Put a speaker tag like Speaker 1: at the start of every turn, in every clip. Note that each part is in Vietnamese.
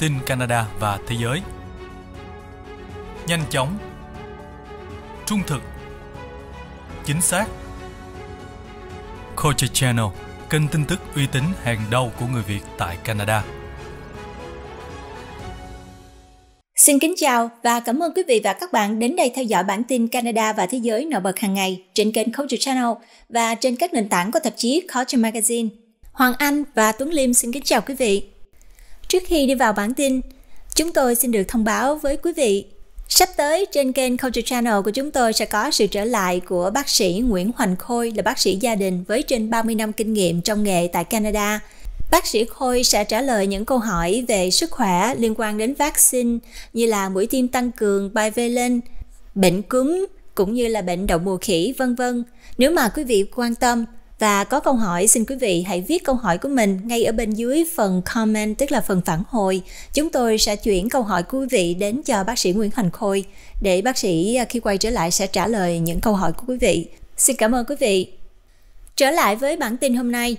Speaker 1: tin Canada và thế giới. Nhanh chóng, trung thực, chính xác. Culture Channel, kênh tin tức uy tín hàng đầu của người Việt tại Canada.
Speaker 2: Xin kính chào và cảm ơn quý vị và các bạn đến đây theo dõi bản tin Canada và Thế giới nổi bật hàng ngày trên kênh Culture Channel và trên các nền tảng của tạp chí Culture Magazine. Hoàng Anh và Tuấn Liêm xin kính chào quý vị. Trước khi đi vào bản tin, chúng tôi xin được thông báo với quý vị Sắp tới trên kênh Culture Channel của chúng tôi sẽ có sự trở lại của bác sĩ Nguyễn Hoành Khôi là bác sĩ gia đình với trên 30 năm kinh nghiệm trong nghề tại Canada. Bác sĩ Khôi sẽ trả lời những câu hỏi về sức khỏe liên quan đến vaccine như là mũi tiêm tăng cường bivalent, bệnh cúm cũng như là bệnh đậu mùa khỉ vân vân. Nếu mà quý vị quan tâm và có câu hỏi xin quý vị hãy viết câu hỏi của mình ngay ở bên dưới phần comment tức là phần phản hồi. Chúng tôi sẽ chuyển câu hỏi của quý vị đến cho bác sĩ Nguyễn Thành Khôi để bác sĩ à, khi quay trở lại sẽ trả lời những câu hỏi của quý vị. Xin cảm ơn quý vị. Trở lại với bản tin hôm nay.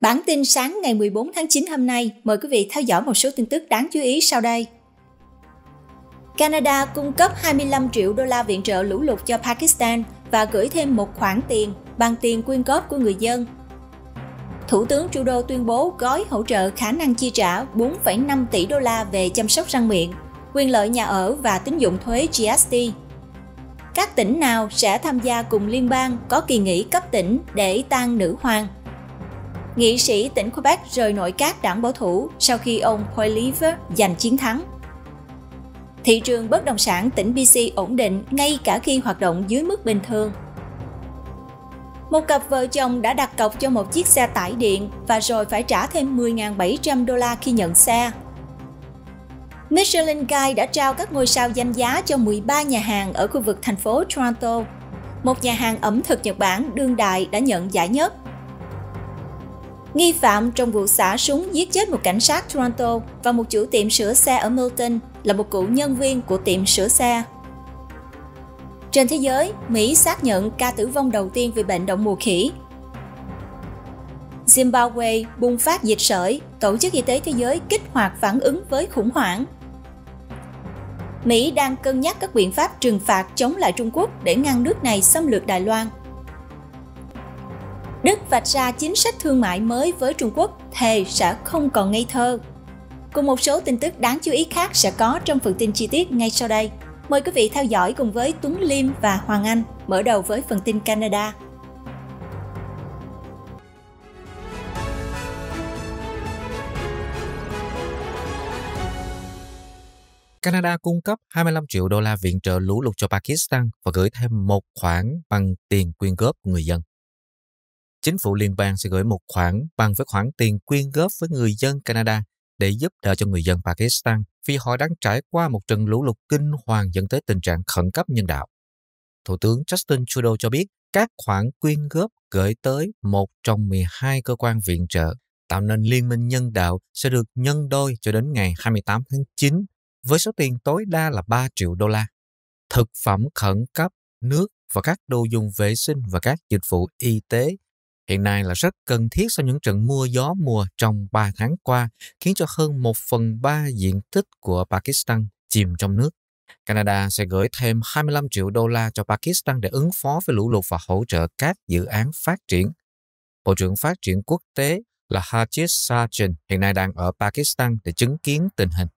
Speaker 2: Bản tin sáng ngày 14 tháng 9 hôm nay, mời quý vị theo dõi một số tin tức đáng chú ý sau đây. Canada cung cấp 25 triệu đô la viện trợ lũ lụt cho Pakistan và gửi thêm một khoản tiền bằng tiền quyên góp của người dân. Thủ tướng Trudeau tuyên bố gói hỗ trợ khả năng chi trả 4,5 tỷ đô la về chăm sóc răng miệng, quyền lợi nhà ở và tín dụng thuế GST. Các tỉnh nào sẽ tham gia cùng liên bang có kỳ nghỉ cấp tỉnh để tang nữ hoàng? Nghị sĩ tỉnh Quebec rời nội các đảng bảo thủ sau khi ông Poilievre giành chiến thắng. Thị trường bất động sản tỉnh BC ổn định ngay cả khi hoạt động dưới mức bình thường – một cặp vợ chồng đã đặt cọc cho một chiếc xe tải điện và rồi phải trả thêm 10.700 đô la khi nhận xe. Michelin Guide đã trao các ngôi sao danh giá cho 13 nhà hàng ở khu vực thành phố Toronto. Một nhà hàng ẩm thực Nhật Bản đương đại đã nhận giải nhất. Nghi phạm trong vụ xả súng giết chết một cảnh sát Toronto và một chủ tiệm sửa xe ở Milton là một cựu nhân viên của tiệm sửa xe. Trên thế giới, Mỹ xác nhận ca tử vong đầu tiên vì bệnh đậu mùa khỉ. Zimbabwe bùng phát dịch sởi, Tổ chức Y tế Thế giới kích hoạt phản ứng với khủng hoảng. Mỹ đang cân nhắc các biện pháp trừng phạt chống lại Trung Quốc để ngăn nước này xâm lược Đài Loan. Đức vạch ra chính sách thương mại mới với Trung Quốc, thề sẽ không còn ngây thơ. Cùng một số tin tức đáng chú ý khác sẽ có trong phần tin chi tiết ngay sau đây. Mời quý vị theo dõi cùng với Tuấn Liêm và Hoàng Anh, mở đầu với phần tin Canada.
Speaker 3: Canada cung cấp 25 triệu đô la viện trợ lũ lụt cho Pakistan và gửi thêm một khoản bằng tiền quyên góp của người dân. Chính phủ liên bang sẽ gửi một khoản bằng với khoản tiền quyên góp với người dân Canada để giúp đỡ cho người dân Pakistan vì họ đang trải qua một trận lũ lụt kinh hoàng dẫn tới tình trạng khẩn cấp nhân đạo. Thủ tướng Justin Trudeau cho biết các khoản quyên góp gửi tới một trong 12 cơ quan viện trợ tạo nên liên minh nhân đạo sẽ được nhân đôi cho đến ngày 28 tháng 9 với số tiền tối đa là 3 triệu đô la. Thực phẩm khẩn cấp, nước và các đồ dùng vệ sinh và các dịch vụ y tế hiện nay là rất cần thiết sau những trận mưa gió mùa trong 3 tháng qua, khiến cho hơn 1 phần 3 diện tích của Pakistan chìm trong nước. Canada sẽ gửi thêm 25 triệu đô la cho Pakistan để ứng phó với lũ lụt và hỗ trợ các dự án phát triển. Bộ trưởng Phát triển Quốc tế là Hajit Sajjan hiện nay đang ở Pakistan để chứng kiến tình hình.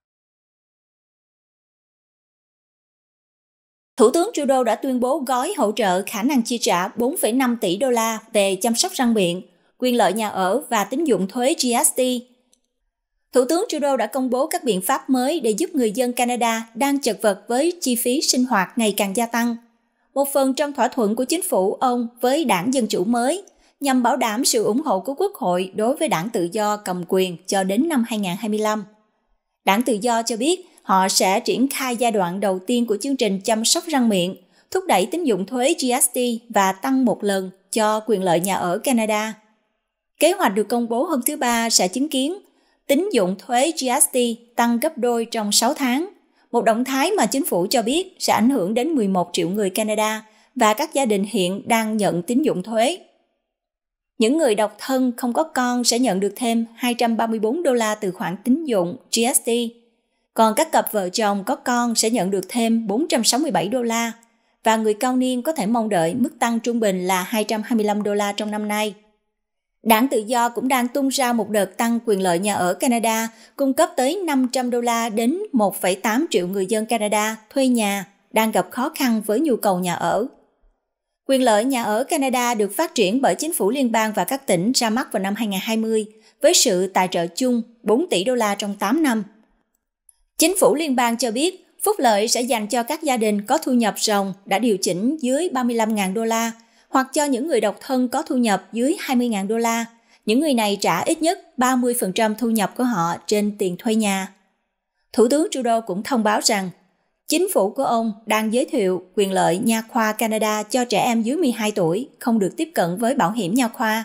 Speaker 2: Thủ tướng Trudeau đã tuyên bố gói hỗ trợ khả năng chi trả 4,5 tỷ đô la về chăm sóc răng miệng, quyền lợi nhà ở và tín dụng thuế GST. Thủ tướng Trudeau đã công bố các biện pháp mới để giúp người dân Canada đang chật vật với chi phí sinh hoạt ngày càng gia tăng. Một phần trong thỏa thuận của chính phủ ông với đảng Dân Chủ mới nhằm bảo đảm sự ủng hộ của Quốc hội đối với đảng tự do cầm quyền cho đến năm 2025. Đảng Tự do cho biết họ sẽ triển khai giai đoạn đầu tiên của chương trình chăm sóc răng miệng, thúc đẩy tín dụng thuế GST và tăng một lần cho quyền lợi nhà ở Canada. Kế hoạch được công bố hôm thứ Ba sẽ chứng kiến tín dụng thuế GST tăng gấp đôi trong 6 tháng, một động thái mà chính phủ cho biết sẽ ảnh hưởng đến 11 triệu người Canada và các gia đình hiện đang nhận tín dụng thuế. Những người độc thân không có con sẽ nhận được thêm 234 đô la từ khoản tín dụng GST. Còn các cặp vợ chồng có con sẽ nhận được thêm 467 đô la và người cao niên có thể mong đợi mức tăng trung bình là 225 đô la trong năm nay. Đảng Tự do cũng đang tung ra một đợt tăng quyền lợi nhà ở Canada, cung cấp tới 500 đô la đến 1,8 triệu người dân Canada thuê nhà đang gặp khó khăn với nhu cầu nhà ở. Quyền lợi nhà ở Canada được phát triển bởi chính phủ liên bang và các tỉnh ra mắt vào năm 2020 với sự tài trợ chung 4 tỷ đô la trong 8 năm. Chính phủ liên bang cho biết, phúc lợi sẽ dành cho các gia đình có thu nhập ròng đã điều chỉnh dưới 35.000 đô la, hoặc cho những người độc thân có thu nhập dưới 20.000 đô la. Những người này trả ít nhất 30% thu nhập của họ trên tiền thuê nhà. Thủ tướng Trudeau cũng thông báo rằng, chính phủ của ông đang giới thiệu quyền lợi nha khoa Canada cho trẻ em dưới 12 tuổi không được tiếp cận với bảo hiểm nha khoa.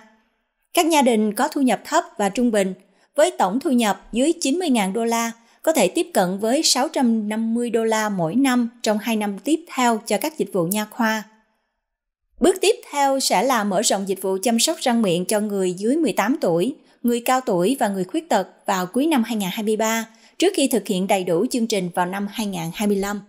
Speaker 2: Các gia đình có thu nhập thấp và trung bình, với tổng thu nhập dưới 90.000 đô la có thể tiếp cận với 650 đô la mỗi năm trong 2 năm tiếp theo cho các dịch vụ nha khoa. Bước tiếp theo sẽ là mở rộng dịch vụ chăm sóc răng miệng cho người dưới 18 tuổi, người cao tuổi và người khuyết tật vào cuối năm 2023 trước khi thực hiện đầy đủ chương trình vào năm 2025.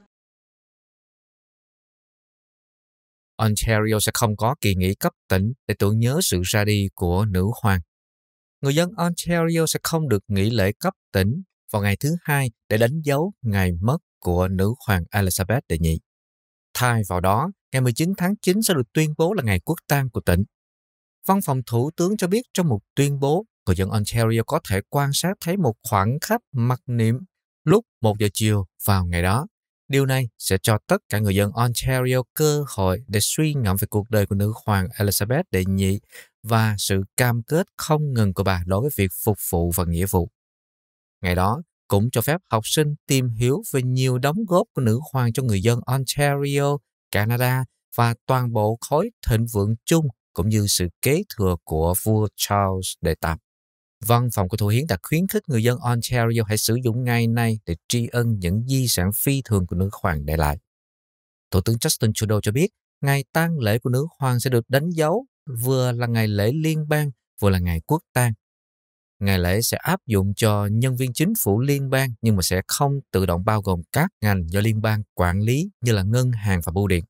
Speaker 3: Ontario sẽ không có kỳ nghỉ cấp tỉnh để tưởng nhớ sự ra đi của nữ hoàng. Người dân Ontario sẽ không được nghỉ lễ cấp tỉnh vào ngày thứ hai để đánh dấu ngày mất của nữ hoàng Elizabeth đệ nhị. Thay vào đó, ngày 19 tháng 9 sẽ được tuyên bố là ngày quốc tang của tỉnh. Văn phòng Thủ tướng cho biết trong một tuyên bố, người dân Ontario có thể quan sát thấy một khoảng khắc mặc niệm lúc 1 giờ chiều vào ngày đó. Điều này sẽ cho tất cả người dân Ontario cơ hội để suy ngẫm về cuộc đời của nữ hoàng Elizabeth đệ nhị và sự cam kết không ngừng của bà đối với việc phục vụ và nghĩa vụ. Ngày đó cũng cho phép học sinh tìm hiểu về nhiều đóng góp của nữ hoàng cho người dân Ontario, Canada và toàn bộ khối thịnh vượng chung cũng như sự kế thừa của vua Charles đệ tam. Văn phòng của Thủ hiến đã khuyến khích người dân Ontario hãy sử dụng ngày này để tri ân những di sản phi thường của nữ hoàng để lại. Thủ tướng Justin Trudeau cho biết, ngày tang lễ của nữ hoàng sẽ được đánh dấu vừa là ngày lễ liên bang, vừa là ngày quốc tang ngày lễ sẽ áp dụng cho nhân viên chính phủ liên bang nhưng mà sẽ không tự động bao gồm các ngành do liên bang quản lý như là ngân hàng và bưu điện.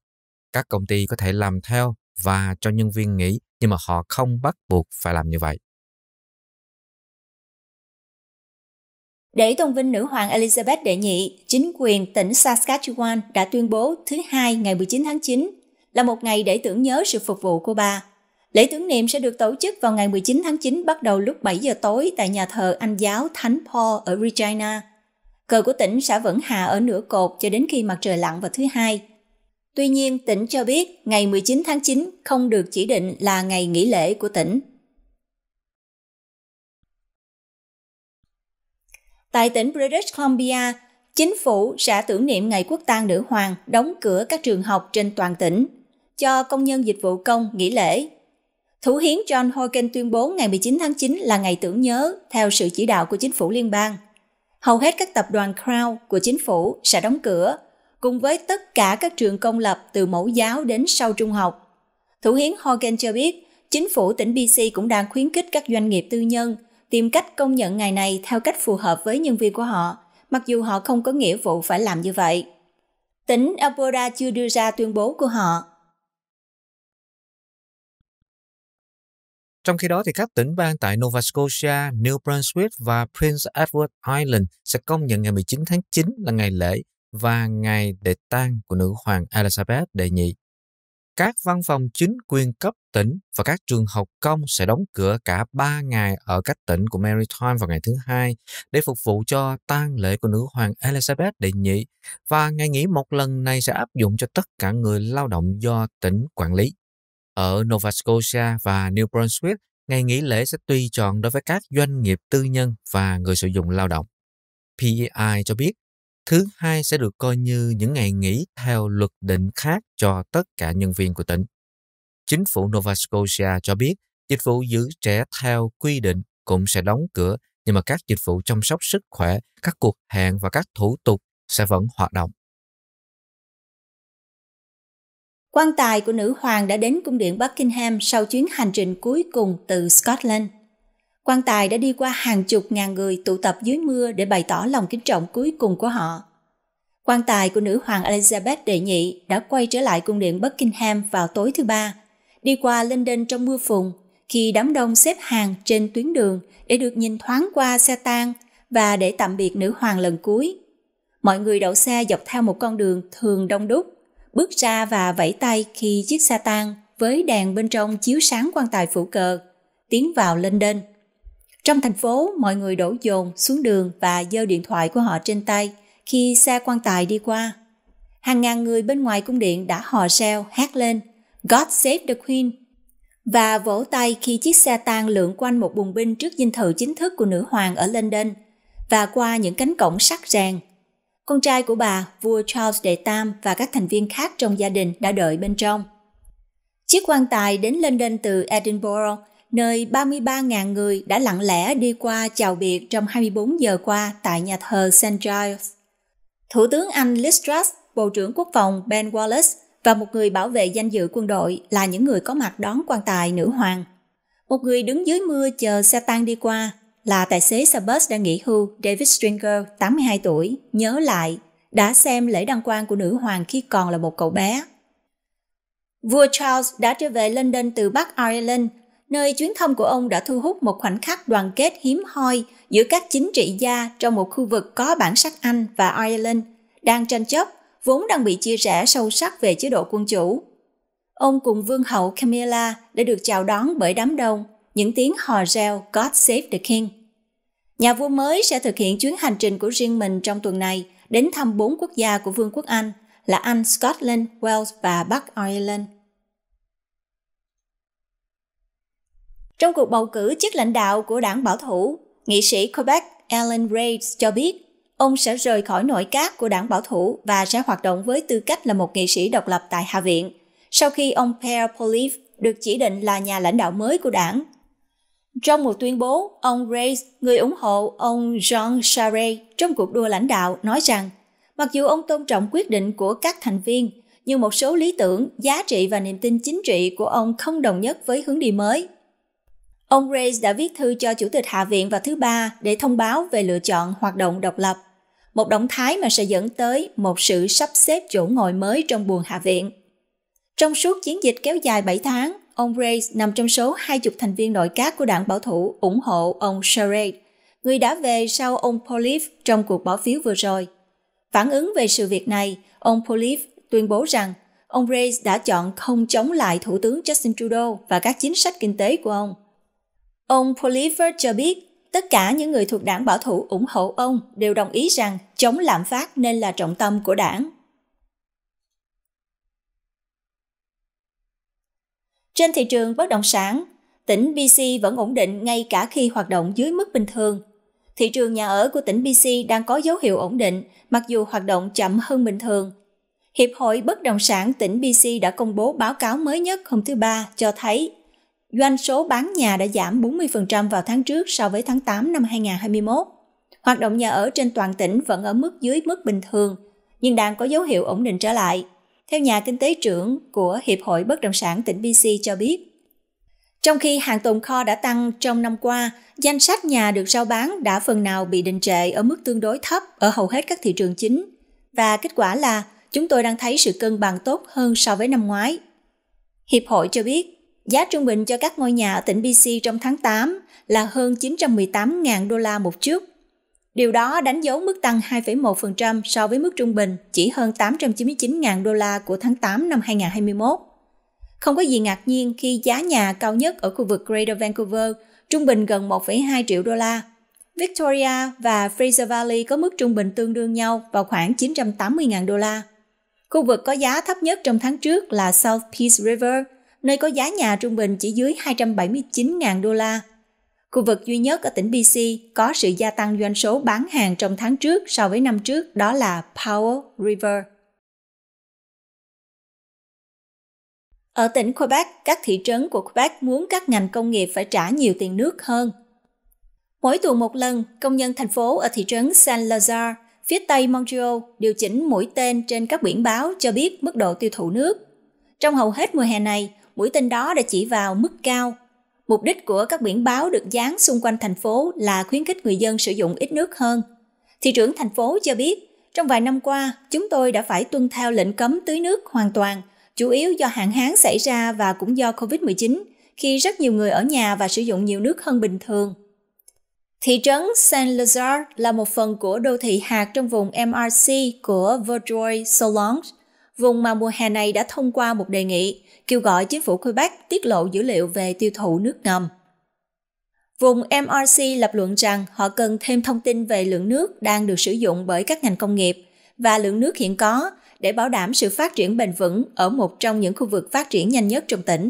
Speaker 3: Các công ty có thể làm theo và cho nhân viên nghỉ nhưng mà họ không bắt buộc phải làm như vậy.
Speaker 2: Để tôn vinh nữ hoàng Elizabeth đệ nhị, chính quyền tỉnh Saskatchewan đã tuyên bố thứ hai ngày 19 tháng 9 là một ngày để tưởng nhớ sự phục vụ của bà Lễ tưởng niệm sẽ được tổ chức vào ngày 19 tháng 9 bắt đầu lúc 7 giờ tối tại nhà thờ Anh giáo Thánh Paul ở Regina. Cờ của tỉnh sẽ vẫn hạ ở nửa cột cho đến khi mặt trời lặn vào thứ hai. Tuy nhiên, tỉnh cho biết ngày 19 tháng 9 không được chỉ định là ngày nghỉ lễ của tỉnh. Tại tỉnh British Columbia, chính phủ sẽ tưởng niệm ngày quốc tang nữ hoàng đóng cửa các trường học trên toàn tỉnh, cho công nhân dịch vụ công nghỉ lễ Thủ hiến John Hogan tuyên bố ngày 19 tháng 9 là ngày tưởng nhớ theo sự chỉ đạo của chính phủ liên bang. Hầu hết các tập đoàn Crown của chính phủ sẽ đóng cửa, cùng với tất cả các trường công lập từ mẫu giáo đến sau trung học. Thủ hiến Hogan cho biết, chính phủ tỉnh BC cũng đang khuyến khích các doanh nghiệp tư nhân tìm cách công nhận ngày này theo cách phù hợp với nhân viên của họ, mặc dù họ không có nghĩa vụ phải làm như vậy. Tỉnh Alberta chưa đưa ra tuyên bố của họ,
Speaker 3: Trong khi đó, thì các tỉnh bang tại Nova Scotia, New Brunswick và Prince Edward Island sẽ công nhận ngày 19 tháng 9 là ngày lễ và ngày để tang của nữ hoàng Elizabeth đệ nhị. Các văn phòng chính quyền cấp tỉnh và các trường học công sẽ đóng cửa cả 3 ngày ở các tỉnh của Maritime vào ngày thứ hai để phục vụ cho tang lễ của nữ hoàng Elizabeth đệ nhị và ngày nghỉ một lần này sẽ áp dụng cho tất cả người lao động do tỉnh quản lý. Ở Nova Scotia và New Brunswick, ngày nghỉ lễ sẽ tùy chọn đối với các doanh nghiệp tư nhân và người sử dụng lao động. PEI cho biết, thứ hai sẽ được coi như những ngày nghỉ theo luật định khác cho tất cả nhân viên của tỉnh. Chính phủ Nova Scotia cho biết, dịch vụ giữ trẻ theo quy định cũng sẽ đóng cửa, nhưng mà các dịch vụ chăm sóc sức khỏe, các cuộc hẹn và các thủ tục sẽ vẫn hoạt động.
Speaker 2: Quan tài của nữ hoàng đã đến cung điện Buckingham sau chuyến hành trình cuối cùng từ Scotland. Quan tài đã đi qua hàng chục ngàn người tụ tập dưới mưa để bày tỏ lòng kính trọng cuối cùng của họ. Quan tài của nữ hoàng Elizabeth đệ nhị đã quay trở lại cung điện Buckingham vào tối thứ ba, đi qua London trong mưa phùn, khi đám đông xếp hàng trên tuyến đường để được nhìn thoáng qua xe tang và để tạm biệt nữ hoàng lần cuối. Mọi người đậu xe dọc theo một con đường thường đông đúc, bước ra và vẫy tay khi chiếc xe tang với đèn bên trong chiếu sáng quan tài phủ cờ, tiến vào London. Trong thành phố, mọi người đổ dồn xuống đường và giơ điện thoại của họ trên tay khi xe quan tài đi qua. Hàng ngàn người bên ngoài cung điện đã hò reo, hát lên God Save the Queen và vỗ tay khi chiếc xe tang lượn quanh một bùng binh trước dinh thự chính thức của nữ hoàng ở London và qua những cánh cổng sắt rèn. Con trai của bà, vua Charles đệ Tam và các thành viên khác trong gia đình đã đợi bên trong. Chiếc quan tài đến London từ Edinburgh nơi 33.000 người đã lặng lẽ đi qua chào biệt trong 24 giờ qua tại nhà thờ St. Giles. Thủ tướng Anh Liz Truss, Bộ trưởng Quốc phòng Ben Wallace và một người bảo vệ danh dự quân đội là những người có mặt đón quan tài nữ hoàng. Một người đứng dưới mưa chờ xe tăng đi qua là tài xế xe bus đã nghỉ hưu David Stringer, 82 tuổi, nhớ lại đã xem lễ đăng quang của nữ hoàng khi còn là một cậu bé. Vua Charles đã trở về London từ Bắc Ireland nơi chuyến thăm của ông đã thu hút một khoảnh khắc đoàn kết hiếm hoi giữa các chính trị gia trong một khu vực có bản sắc Anh và Ireland đang tranh chấp, vốn đang bị chia rẽ sâu sắc về chế độ quân chủ. Ông cùng vương hậu Camilla đã được chào đón bởi đám đông, những tiếng hò reo God Save the King. Nhà vua mới sẽ thực hiện chuyến hành trình của riêng mình trong tuần này đến thăm bốn quốc gia của Vương quốc Anh là Anh, Scotland, Wales và Bắc Ireland. Trong cuộc bầu cử chức lãnh đạo của đảng bảo thủ, nghị sĩ Quebec Alan Reyes cho biết ông sẽ rời khỏi nội các của đảng bảo thủ và sẽ hoạt động với tư cách là một nghị sĩ độc lập tại Hạ viện, sau khi ông Pierre Poilievre được chỉ định là nhà lãnh đạo mới của đảng. Trong một tuyên bố, ông Reyes, người ủng hộ ông Jean Charest trong cuộc đua lãnh đạo, nói rằng mặc dù ông tôn trọng quyết định của các thành viên, nhưng một số lý tưởng, giá trị và niềm tin chính trị của ông không đồng nhất với hướng đi mới Ông Reyes đã viết thư cho Chủ tịch Hạ viện vào thứ Ba để thông báo về lựa chọn hoạt động độc lập, một động thái mà sẽ dẫn tới một sự sắp xếp chỗ ngồi mới trong buồng Hạ viện. Trong suốt chiến dịch kéo dài 7 tháng, ông Reyes nằm trong số 20 thành viên nội các của đảng bảo thủ ủng hộ ông Charest, người đã về sau ông Polif trong cuộc bỏ phiếu vừa rồi. Phản ứng về sự việc này, ông Polif tuyên bố rằng ông Reyes đã chọn không chống lại Thủ tướng Justin Trudeau và các chính sách kinh tế của ông. Ông Poliver cho biết tất cả những người thuộc đảng bảo thủ ủng hộ ông đều đồng ý rằng chống lạm phát nên là trọng tâm của đảng. Trên thị trường bất động sản, tỉnh BC vẫn ổn định ngay cả khi hoạt động dưới mức bình thường. Thị trường nhà ở của tỉnh BC đang có dấu hiệu ổn định, mặc dù hoạt động chậm hơn bình thường. Hiệp hội Bất động sản tỉnh BC đã công bố báo cáo mới nhất hôm thứ Ba cho thấy Doanh số bán nhà đã giảm 40% vào tháng trước so với tháng 8 năm 2021. Hoạt động nhà ở trên toàn tỉnh vẫn ở mức dưới mức bình thường, nhưng đang có dấu hiệu ổn định trở lại. Theo nhà kinh tế trưởng của Hiệp hội Bất động sản tỉnh BC cho biết, trong khi hàng tồn kho đã tăng trong năm qua, danh sách nhà được rao bán đã phần nào bị đình trệ ở mức tương đối thấp ở hầu hết các thị trường chính. Và kết quả là chúng tôi đang thấy sự cân bằng tốt hơn so với năm ngoái. Hiệp hội cho biết, Giá trung bình cho các ngôi nhà ở tỉnh BC trong tháng 8 là hơn 918.000 đô la một chiếc. Điều đó đánh dấu mức tăng 2,1% so với mức trung bình chỉ hơn 899.000 đô la của tháng 8 năm 2021. Không có gì ngạc nhiên khi giá nhà cao nhất ở khu vực Greater Vancouver trung bình gần 1,2 triệu đô la. Victoria và Fraser Valley có mức trung bình tương đương nhau vào khoảng 980.000 đô la. Khu vực có giá thấp nhất trong tháng trước là South Peace River nơi có giá nhà trung bình chỉ dưới 279.000 đô la. Khu vực duy nhất ở tỉnh BC có sự gia tăng doanh số bán hàng trong tháng trước so với năm trước đó là Powell River. Ở tỉnh Quebec, các thị trấn của Quebec muốn các ngành công nghiệp phải trả nhiều tiền nước hơn. Mỗi tuần một lần, công nhân thành phố ở thị trấn Saint-Lazare, phía tây Montreal, điều chỉnh mũi tên trên các biển báo cho biết mức độ tiêu thụ nước. Trong hầu hết mùa hè này, mũi tên đó đã chỉ vào mức cao. Mục đích của các biển báo được dán xung quanh thành phố là khuyến khích người dân sử dụng ít nước hơn. Thị trưởng thành phố cho biết, trong vài năm qua, chúng tôi đã phải tuân theo lệnh cấm tưới nước hoàn toàn, chủ yếu do hạn hán xảy ra và cũng do COVID-19, khi rất nhiều người ở nhà và sử dụng nhiều nước hơn bình thường. Thị trấn Saint-Lazare là một phần của đô thị hạt trong vùng MRC của Vaudreuil-Solange vùng mà mùa hè này đã thông qua một đề nghị kêu gọi chính phủ Quebec tiết lộ dữ liệu về tiêu thụ nước ngầm. Vùng MRC lập luận rằng họ cần thêm thông tin về lượng nước đang được sử dụng bởi các ngành công nghiệp và lượng nước hiện có để bảo đảm sự phát triển bền vững ở một trong những khu vực phát triển nhanh nhất trong tỉnh.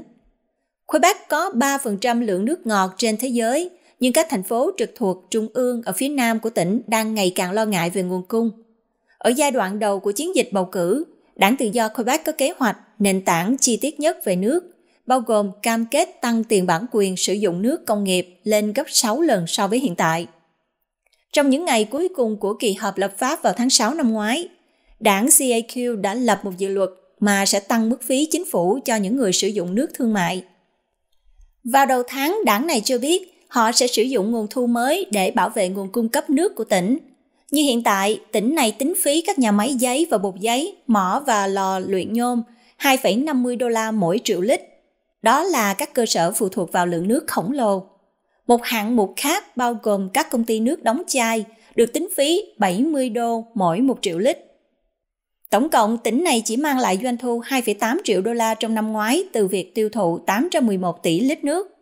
Speaker 2: Quebec có 3% lượng nước ngọt trên thế giới, nhưng các thành phố trực thuộc trung ương ở phía nam của tỉnh đang ngày càng lo ngại về nguồn cung. Ở giai đoạn đầu của chiến dịch bầu cử, Đảng Tự do Quebec có kế hoạch nền tảng chi tiết nhất về nước, bao gồm cam kết tăng tiền bản quyền sử dụng nước công nghiệp lên gấp 6 lần so với hiện tại. Trong những ngày cuối cùng của kỳ họp lập pháp vào tháng 6 năm ngoái, đảng CAQ đã lập một dự luật mà sẽ tăng mức phí chính phủ cho những người sử dụng nước thương mại. Vào đầu tháng, đảng này cho biết họ sẽ sử dụng nguồn thu mới để bảo vệ nguồn cung cấp nước của tỉnh. Như hiện tại, tỉnh này tính phí các nhà máy giấy và bột giấy, mỏ và lò luyện nhôm 2,50 đô la mỗi triệu lít. Đó là các cơ sở phụ thuộc vào lượng nước khổng lồ. Một hạng mục khác bao gồm các công ty nước đóng chai được tính phí 70 đô mỗi một triệu lít. Tổng cộng, tỉnh này chỉ mang lại doanh thu 2,8 triệu đô la trong năm ngoái từ việc tiêu thụ 811 tỷ lít nước.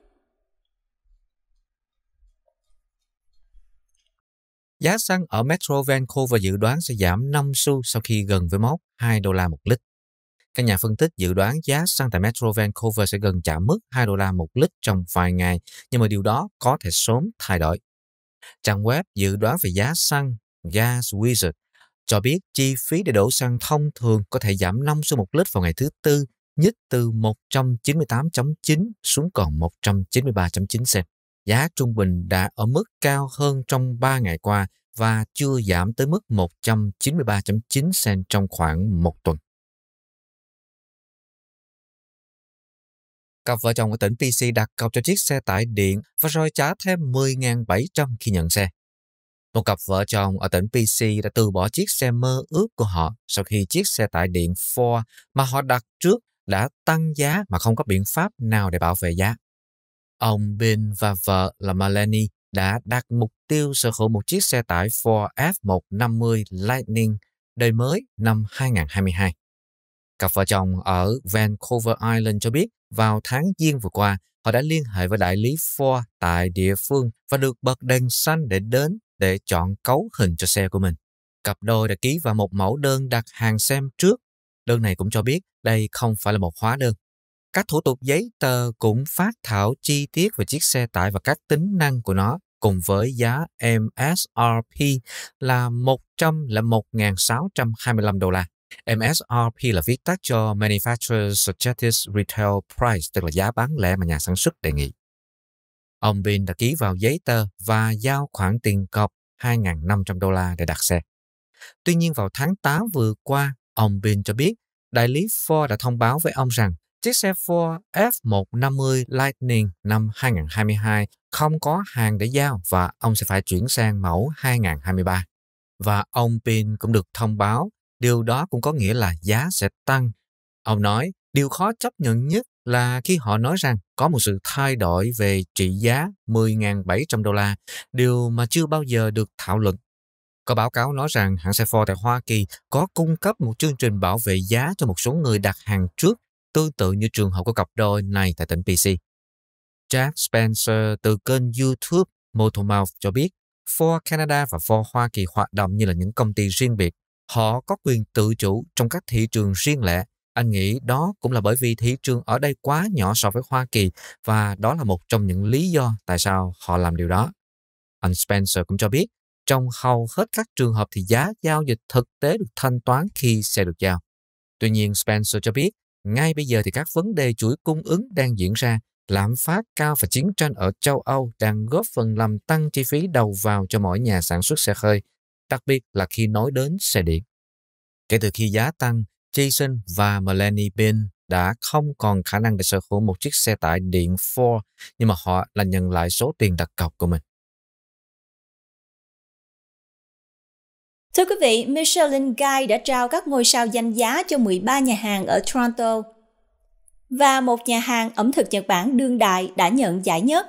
Speaker 3: Giá xăng ở Metro Vancouver dự đoán sẽ giảm 5 xu sau khi gần với mốc 2 đô la một lít. Các nhà phân tích dự đoán giá xăng tại Metro Vancouver sẽ gần chạm mức 2 đô la một lít trong vài ngày, nhưng mà điều đó có thể sớm thay đổi. Trang web dự đoán về giá xăng Gas Wizard cho biết chi phí để đổ xăng thông thường có thể giảm 5 xu một lít vào ngày thứ Tư, nhích từ 198.9 xuống còn 193.9 cent. Giá trung bình đã ở mức cao hơn trong 3 ngày qua và chưa giảm tới mức 193.9 sen trong khoảng một tuần. Cặp vợ chồng ở tỉnh PC đặt cọc cho chiếc xe tải điện và rồi trả thêm 10.700 khi nhận xe. Một cặp vợ chồng ở tỉnh PC đã từ bỏ chiếc xe mơ ước của họ sau khi chiếc xe tải điện Ford mà họ đặt trước đã tăng giá mà không có biện pháp nào để bảo vệ giá. Ông Bin và vợ là Melanie đã đặt mục tiêu sở hữu một chiếc xe tải Ford F150 Lightning đời mới năm 2022. Cặp vợ chồng ở Vancouver Island cho biết vào tháng Giêng vừa qua, họ đã liên hệ với đại lý Ford tại địa phương và được bật đèn xanh để đến để chọn cấu hình cho xe của mình. Cặp đôi đã ký vào một mẫu đơn đặt hàng xem trước. Đơn này cũng cho biết đây không phải là một hóa đơn. Các thủ tục giấy tờ cũng phát thảo chi tiết về chiếc xe tải và các tính năng của nó cùng với giá MSRP là 100 là 1.625 đô la. MSRP là viết tắt cho Manufacturer Suggested Retail Price, tức là giá bán lẻ mà nhà sản xuất đề nghị. Ông Bin đã ký vào giấy tờ và giao khoản tiền cọc 2.500 đô la để đặt xe. Tuy nhiên vào tháng 8 vừa qua, ông Bin cho biết đại lý Ford đã thông báo với ông rằng chiếc xe Ford F150 Lightning năm 2022 không có hàng để giao và ông sẽ phải chuyển sang mẫu 2023. Và ông Pin cũng được thông báo điều đó cũng có nghĩa là giá sẽ tăng. Ông nói, điều khó chấp nhận nhất là khi họ nói rằng có một sự thay đổi về trị giá 10.700 đô la, điều mà chưa bao giờ được thảo luận. Có báo cáo nói rằng hãng xe Ford tại Hoa Kỳ có cung cấp một chương trình bảo vệ giá cho một số người đặt hàng trước, tương tự như trường hợp của cặp đôi này tại tỉnh PC. Jack Spencer từ kênh YouTube Motomouth cho biết Ford Canada và Ford Hoa Kỳ hoạt động như là những công ty riêng biệt Họ có quyền tự chủ trong các thị trường riêng lẻ. Anh nghĩ đó cũng là bởi vì thị trường ở đây quá nhỏ so với Hoa Kỳ và đó là một trong những lý do tại sao họ làm điều đó. Anh Spencer cũng cho biết, trong hầu hết các trường hợp thì giá giao dịch thực tế được thanh toán khi xe được giao. Tuy nhiên, Spencer cho biết, ngay bây giờ thì các vấn đề chuỗi cung ứng đang diễn ra, lạm phát cao và chiến tranh ở châu Âu đang góp phần làm tăng chi phí đầu vào cho mỗi nhà sản xuất xe hơi đặc biệt là khi nói đến xe điện. Kể từ khi giá tăng, Jason và Melanie Bean đã không còn khả năng để sở hữu một chiếc xe tải điện Ford, nhưng mà họ là nhận lại số tiền đặt cọc của mình.
Speaker 2: Thưa quý vị, Michelin Guide đã trao các ngôi sao danh giá cho 13 nhà hàng ở Toronto và một nhà hàng ẩm thực Nhật Bản đương đại đã nhận giải nhất.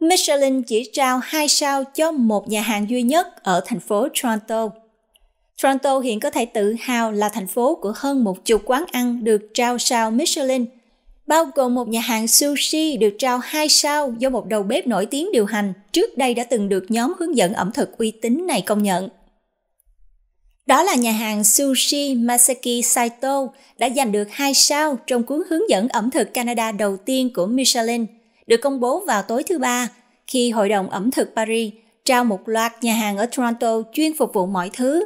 Speaker 2: Michelin chỉ trao 2 sao cho một nhà hàng duy nhất ở thành phố Toronto. Toronto hiện có thể tự hào là thành phố của hơn một chục quán ăn được trao sao Michelin, bao gồm một nhà hàng sushi được trao 2 sao do một đầu bếp nổi tiếng điều hành trước đây đã từng được nhóm hướng dẫn ẩm thực uy tín này công nhận. Đó là nhà hàng Sushi Masaki Saito đã giành được 2 sao trong cuốn hướng dẫn ẩm thực Canada đầu tiên của Michelin, được công bố vào tối thứ Ba khi Hội đồng ẩm thực Paris trao một loạt nhà hàng ở Toronto chuyên phục vụ mọi thứ,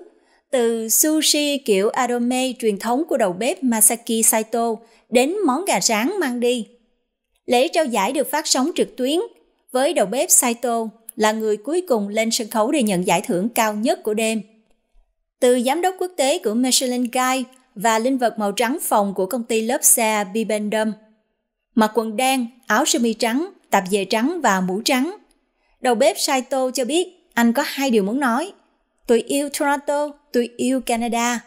Speaker 2: từ sushi kiểu adome truyền thống của đầu bếp Masaki Saito đến món gà rán mang đi. Lễ trao giải được phát sóng trực tuyến với đầu bếp Saito là người cuối cùng lên sân khấu để nhận giải thưởng cao nhất của đêm. Từ giám đốc quốc tế của Michelin Guide và linh vật màu trắng phòng của công ty lớp xe Bibendum. Mặc quần đen, áo sơ mi trắng, tạp dề trắng và mũ trắng. Đầu bếp Saito cho biết anh có hai điều muốn nói. Tôi yêu Toronto, tôi yêu Canada.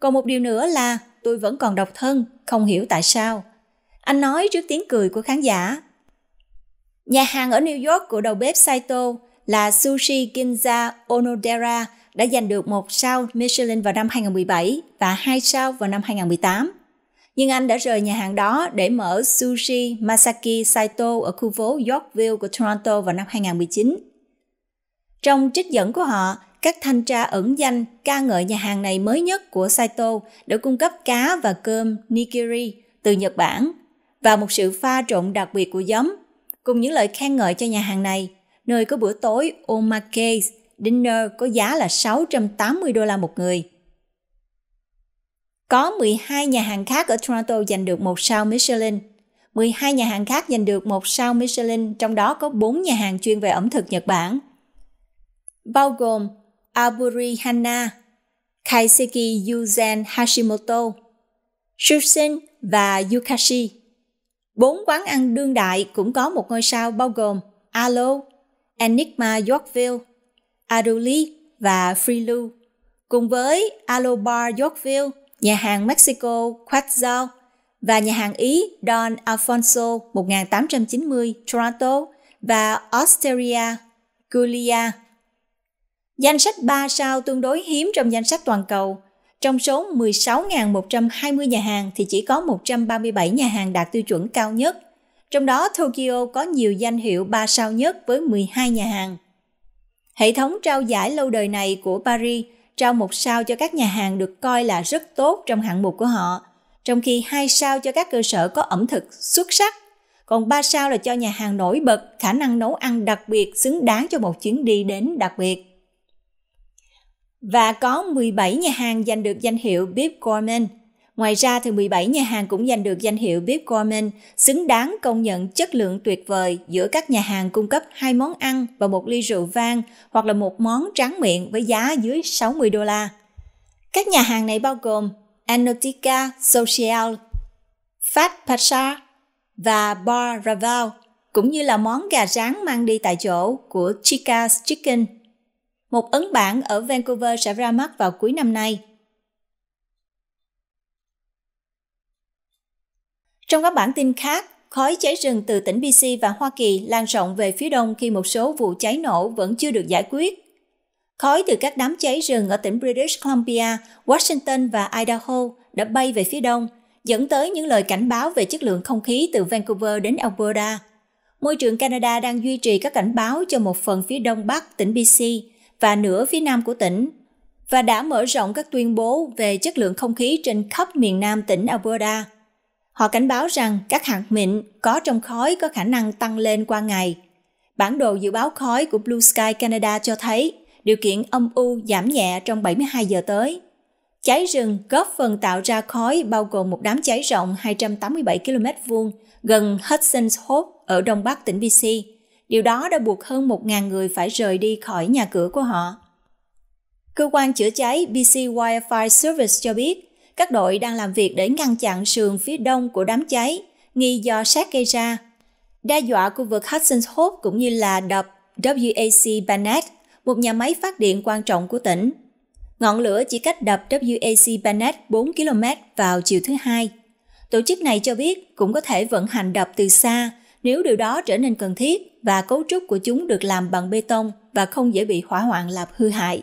Speaker 2: Còn một điều nữa là tôi vẫn còn độc thân, không hiểu tại sao. Anh nói trước tiếng cười của khán giả. Nhà hàng ở New York của đầu bếp Saito là Sushi Ginza Onodera đã giành được một sao Michelin vào năm 2017 và hai sao vào năm 2018. Nhưng anh đã rời nhà hàng đó để mở Sushi Masaki Saito ở khu phố Yorkville của Toronto vào năm 2019. Trong trích dẫn của họ, các thanh tra ẩn danh ca ngợi nhà hàng này mới nhất của Saito đã cung cấp cá và cơm nigiri từ Nhật Bản và một sự pha trộn đặc biệt của giấm, cùng những lời khen ngợi cho nhà hàng này, nơi có bữa tối omakase dinner có giá là 680 đô la một người. Có 12 nhà hàng khác ở Toronto giành được một sao Michelin. 12 nhà hàng khác giành được một sao Michelin, trong đó có 4 nhà hàng chuyên về ẩm thực Nhật Bản. Bao gồm Aburi Hana, Kaiseki Yuzen Hashimoto, Shushin và Yukashi. Bốn quán ăn đương đại cũng có một ngôi sao bao gồm Alo, Enigma Yorkville, Aduli và Freelu, cùng với Alo Bar Yorkville, nhà hàng Mexico Quetzal và nhà hàng Ý Don Alfonso 1890 Toronto và Osteria Giulia. Danh sách 3 sao tương đối hiếm trong danh sách toàn cầu. Trong số 16.120 nhà hàng thì chỉ có 137 nhà hàng đạt tiêu chuẩn cao nhất. Trong đó Tokyo có nhiều danh hiệu 3 sao nhất với 12 nhà hàng. Hệ thống trao giải lâu đời này của Paris trao một sao cho các nhà hàng được coi là rất tốt trong hạng mục của họ, trong khi hai sao cho các cơ sở có ẩm thực xuất sắc, còn ba sao là cho nhà hàng nổi bật, khả năng nấu ăn đặc biệt xứng đáng cho một chuyến đi đến đặc biệt. Và có 17 nhà hàng giành được danh hiệu Bib Gourmet, Ngoài ra thì 17 nhà hàng cũng giành được danh hiệu Bib Gourmet, xứng đáng công nhận chất lượng tuyệt vời giữa các nhà hàng cung cấp hai món ăn và một ly rượu vang hoặc là một món tráng miệng với giá dưới 60 đô la. Các nhà hàng này bao gồm Anotica Social, Fat Pasha và Bar Raval, cũng như là món gà rán mang đi tại chỗ của Chica's Chicken. Một ấn bản ở Vancouver sẽ ra mắt vào cuối năm nay. Trong các bản tin khác, khói cháy rừng từ tỉnh BC và Hoa Kỳ lan rộng về phía đông khi một số vụ cháy nổ vẫn chưa được giải quyết. Khói từ các đám cháy rừng ở tỉnh British Columbia, Washington và Idaho đã bay về phía đông, dẫn tới những lời cảnh báo về chất lượng không khí từ Vancouver đến Alberta. Môi trường Canada đang duy trì các cảnh báo cho một phần phía đông bắc tỉnh BC và nửa phía nam của tỉnh, và đã mở rộng các tuyên bố về chất lượng không khí trên khắp miền nam tỉnh Alberta. Họ cảnh báo rằng các hạt mịn có trong khói có khả năng tăng lên qua ngày. Bản đồ dự báo khói của Blue Sky Canada cho thấy điều kiện âm u giảm nhẹ trong 72 giờ tới. Cháy rừng góp phần tạo ra khói bao gồm một đám cháy rộng 287 km vuông gần Hudson's Hope ở đông bắc tỉnh BC. Điều đó đã buộc hơn 1.000 người phải rời đi khỏi nhà cửa của họ. Cơ quan chữa cháy BC Wildfire Service cho biết các đội đang làm việc để ngăn chặn sườn phía đông của đám cháy, nghi do sát gây ra. Đe dọa khu vực Hudson's Hope cũng như là đập WAC Bennett, một nhà máy phát điện quan trọng của tỉnh. Ngọn lửa chỉ cách đập WAC Bennett 4 km vào chiều thứ Hai. Tổ chức này cho biết cũng có thể vận hành đập từ xa nếu điều đó trở nên cần thiết và cấu trúc của chúng được làm bằng bê tông và không dễ bị hỏa hoạn làm hư hại.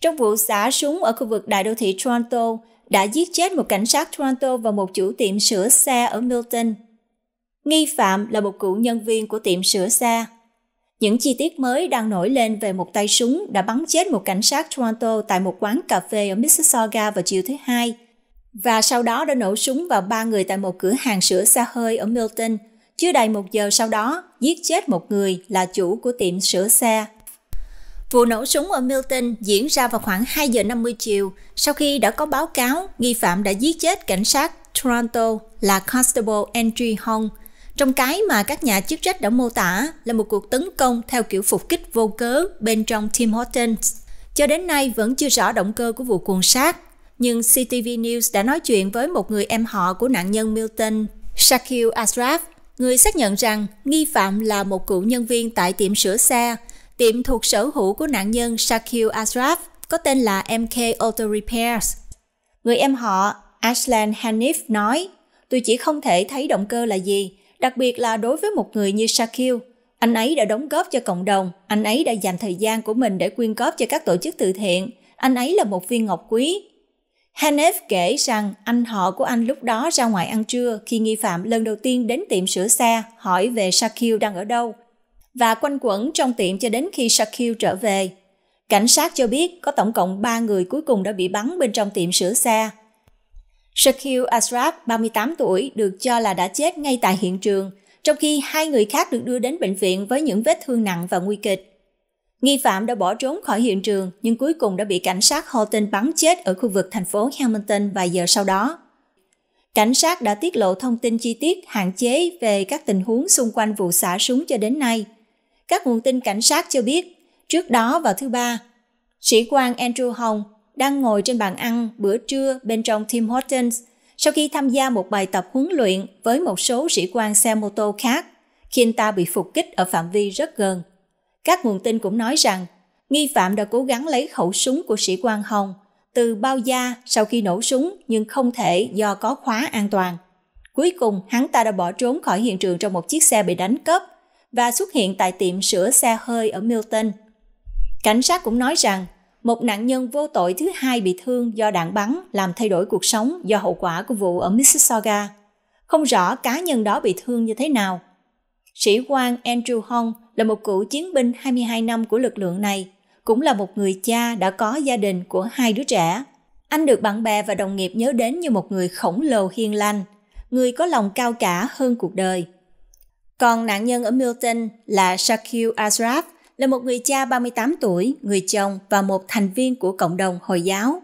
Speaker 2: Trong vụ xả súng ở khu vực đại đô thị Toronto đã giết chết một cảnh sát Toronto và một chủ tiệm sửa xe ở Milton. Nghi phạm là một cựu nhân viên của tiệm sửa xe. Những chi tiết mới đang nổi lên về một tay súng đã bắn chết một cảnh sát Toronto tại một quán cà phê ở Mississauga vào chiều thứ Hai, và sau đó đã nổ súng vào ba người tại một cửa hàng sữa xe hơi ở Milton. Chưa đầy một giờ sau đó, giết chết một người là chủ của tiệm sửa xe Vụ nổ súng ở Milton diễn ra vào khoảng 2 giờ 50 chiều sau khi đã có báo cáo nghi phạm đã giết chết cảnh sát Toronto là Constable Andrew Hong trong cái mà các nhà chức trách đã mô tả là một cuộc tấn công theo kiểu phục kích vô cớ bên trong Tim Hortons. Cho đến nay vẫn chưa rõ động cơ của vụ cuồng sát, nhưng CTV News đã nói chuyện với một người em họ của nạn nhân Milton, Shakil Ashraf, người xác nhận rằng nghi phạm là một cựu nhân viên tại tiệm sửa xe Tiệm thuộc sở hữu của nạn nhân Shakil Ashraf có tên là MK Auto Repairs. Người em họ Aslan Hanif nói, tôi chỉ không thể thấy động cơ là gì, đặc biệt là đối với một người như Shakil. Anh ấy đã đóng góp cho cộng đồng, anh ấy đã dành thời gian của mình để quyên góp cho các tổ chức từ thiện, anh ấy là một viên ngọc quý. Hanef kể rằng anh họ của anh lúc đó ra ngoài ăn trưa khi nghi phạm lần đầu tiên đến tiệm sửa xe hỏi về Shakil đang ở đâu và quanh quẩn trong tiệm cho đến khi Shakil trở về. Cảnh sát cho biết có tổng cộng 3 người cuối cùng đã bị bắn bên trong tiệm sửa xe. Shakil Ashraf, 38 tuổi, được cho là đã chết ngay tại hiện trường, trong khi hai người khác được đưa đến bệnh viện với những vết thương nặng và nguy kịch. Nghi phạm đã bỏ trốn khỏi hiện trường nhưng cuối cùng đã bị cảnh sát Horton bắn chết ở khu vực thành phố Hamilton vài giờ sau đó. Cảnh sát đã tiết lộ thông tin chi tiết hạn chế về các tình huống xung quanh vụ xả súng cho đến nay. Các nguồn tin cảnh sát cho biết, trước đó vào thứ Ba, sĩ quan Andrew Hong đang ngồi trên bàn ăn bữa trưa bên trong Tim Hortons sau khi tham gia một bài tập huấn luyện với một số sĩ quan xe mô tô khác khi anh ta bị phục kích ở phạm vi rất gần. Các nguồn tin cũng nói rằng nghi phạm đã cố gắng lấy khẩu súng của sĩ quan Hồng từ bao da sau khi nổ súng nhưng không thể do có khóa an toàn. Cuối cùng, hắn ta đã bỏ trốn khỏi hiện trường trong một chiếc xe bị đánh cắp và xuất hiện tại tiệm sửa xe hơi ở Milton. Cảnh sát cũng nói rằng một nạn nhân vô tội thứ hai bị thương do đạn bắn làm thay đổi cuộc sống do hậu quả của vụ ở Mississauga. Không rõ cá nhân đó bị thương như thế nào. Sĩ quan Andrew Hong là một cựu chiến binh 22 năm của lực lượng này, cũng là một người cha đã có gia đình của hai đứa trẻ. Anh được bạn bè và đồng nghiệp nhớ đến như một người khổng lồ hiền lành, người có lòng cao cả hơn cuộc đời. Còn nạn nhân ở Milton là Shakil Ashraf, là một người cha 38 tuổi, người chồng và một thành viên của cộng đồng Hồi giáo.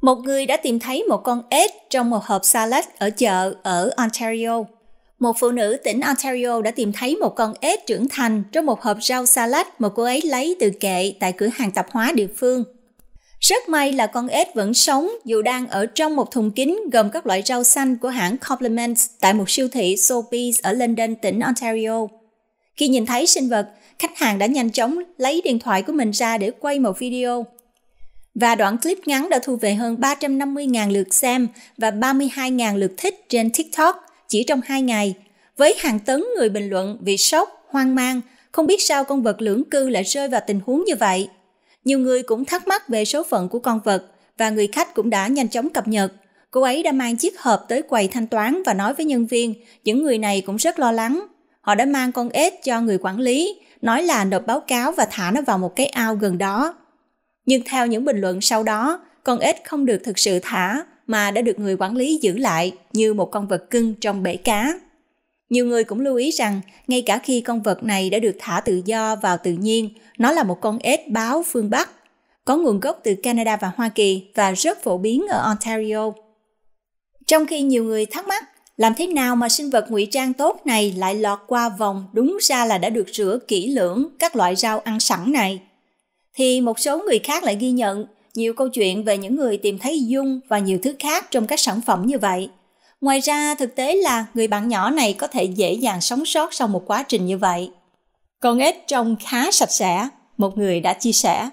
Speaker 2: Một người đã tìm thấy một con ếch trong một hộp salad ở chợ ở Ontario. Một phụ nữ tỉnh Ontario đã tìm thấy một con ếch trưởng thành trong một hộp rau salad mà cô ấy lấy từ kệ tại cửa hàng tạp hóa địa phương. Rất may là con ếch vẫn sống dù đang ở trong một thùng kính gồm các loại rau xanh của hãng Compliments tại một siêu thị Sobeys ở London, tỉnh Ontario. Khi nhìn thấy sinh vật, khách hàng đã nhanh chóng lấy điện thoại của mình ra để quay một video. Và đoạn clip ngắn đã thu về hơn 350.000 lượt xem và 32.000 lượt thích trên TikTok chỉ trong 2 ngày, với hàng tấn người bình luận vì sốc, hoang mang, không biết sao con vật lưỡng cư lại rơi vào tình huống như vậy. Nhiều người cũng thắc mắc về số phận của con vật và người khách cũng đã nhanh chóng cập nhật. Cô ấy đã mang chiếc hộp tới quầy thanh toán và nói với nhân viên, những người này cũng rất lo lắng. Họ đã mang con ếch cho người quản lý, nói là nộp báo cáo và thả nó vào một cái ao gần đó. Nhưng theo những bình luận sau đó, con ếch không được thực sự thả mà đã được người quản lý giữ lại như một con vật cưng trong bể cá. Nhiều người cũng lưu ý rằng, ngay cả khi con vật này đã được thả tự do vào tự nhiên, nó là một con ếch báo phương Bắc, có nguồn gốc từ Canada và Hoa Kỳ và rất phổ biến ở Ontario. Trong khi nhiều người thắc mắc Làm thế nào mà sinh vật ngụy trang tốt này lại lọt qua vòng đúng ra là đã được rửa kỹ lưỡng các loại rau ăn sẵn này? Thì một số người khác lại ghi nhận nhiều câu chuyện về những người tìm thấy dung và nhiều thứ khác trong các sản phẩm như vậy. Ngoài ra, thực tế là người bạn nhỏ này có thể dễ dàng sống sót sau một quá trình như vậy. Con ếch trông khá sạch sẽ, một người đã chia sẻ.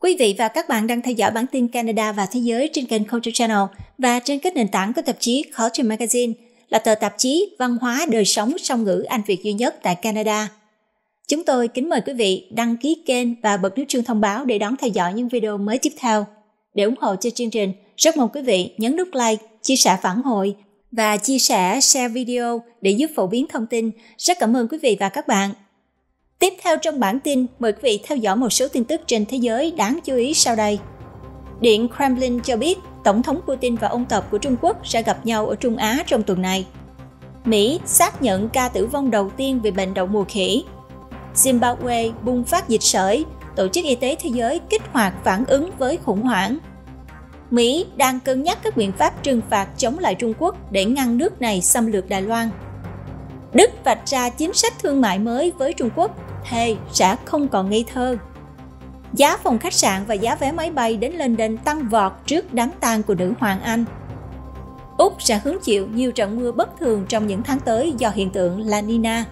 Speaker 2: Quý vị và các bạn đang theo dõi bản tin Canada và Thế giới trên kênh Culture Channel và trên các nền tảng của tạp chí Culture Magazine là tờ tạp chí văn hóa đời sống song ngữ Anh Việt duy nhất tại Canada. Chúng tôi kính mời quý vị đăng ký kênh và bật nút chuông thông báo để đón theo dõi những video mới tiếp theo. Để ủng hộ cho chương trình, rất mong quý vị nhấn nút like, chia sẻ phản hồi và chia sẻ, share video để giúp phổ biến thông tin. Rất cảm ơn quý vị và các bạn. Tiếp theo trong bản tin, mời quý vị theo dõi một số tin tức trên thế giới đáng chú ý sau đây. Điện Kremlin cho biết Tổng thống Putin và ông tập của Trung Quốc sẽ gặp nhau ở Trung Á trong tuần này. Mỹ xác nhận ca tử vong đầu tiên vì bệnh đậu mùa khỉ. Zimbabwe bùng phát dịch sởi, Tổ chức Y tế Thế giới kích hoạt phản ứng với khủng hoảng. Mỹ đang cân nhắc các biện pháp trừng phạt chống lại Trung Quốc để ngăn nước này xâm lược Đài Loan. Đức vạch ra chính sách thương mại mới với Trung Quốc, thề sẽ không còn ngây thơ. Giá phòng khách sạn và giá vé máy bay đến London tăng vọt trước đám tang của nữ hoàng Anh. Úc sẽ hứng chịu nhiều trận mưa bất thường trong những tháng tới do hiện tượng La Nina.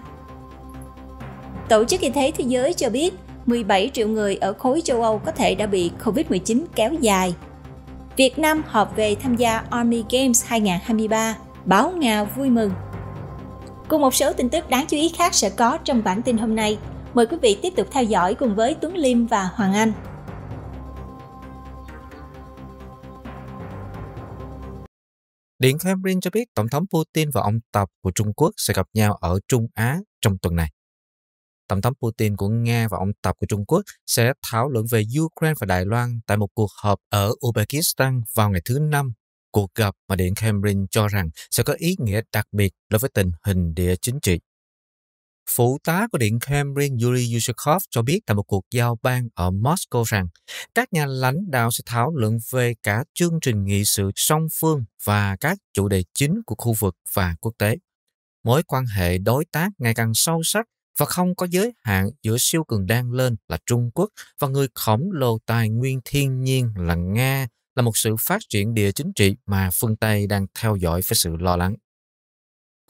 Speaker 2: Tổ chức Y tế Thế giới cho biết 17 triệu người ở khối châu Âu có thể đã bị COVID-19 kéo dài. Việt Nam họp về tham gia Army Games 2023, báo Nga vui mừng. Cùng một số tin tức đáng chú ý khác sẽ có trong bản tin hôm nay. Mời quý vị tiếp tục theo dõi cùng với Tuấn Liêm và Hoàng Anh.
Speaker 3: Điện Kremlin cho biết Tổng thống Putin và ông Tập của Trung Quốc sẽ gặp nhau ở Trung Á trong tuần này. Tổng thống Putin của Nga và ông Tập của Trung Quốc sẽ thảo luận về Ukraine và Đài Loan tại một cuộc họp ở Uzbekistan vào ngày thứ Năm. Cuộc gặp mà Điện Kremlin cho rằng sẽ có ý nghĩa đặc biệt đối với tình hình địa chính trị. Phụ tá của Điện Kremlin Yuri Yushakov cho biết tại một cuộc giao ban ở Moscow rằng các nhà lãnh đạo sẽ thảo luận về cả chương trình nghị sự song phương và các chủ đề chính của khu vực và quốc tế. Mối quan hệ đối tác ngày càng sâu sắc và không có giới hạn giữa siêu cường đang lên là Trung Quốc và người khổng lồ tài nguyên thiên nhiên là Nga là một sự phát triển địa chính trị mà phương Tây đang theo dõi với sự lo lắng.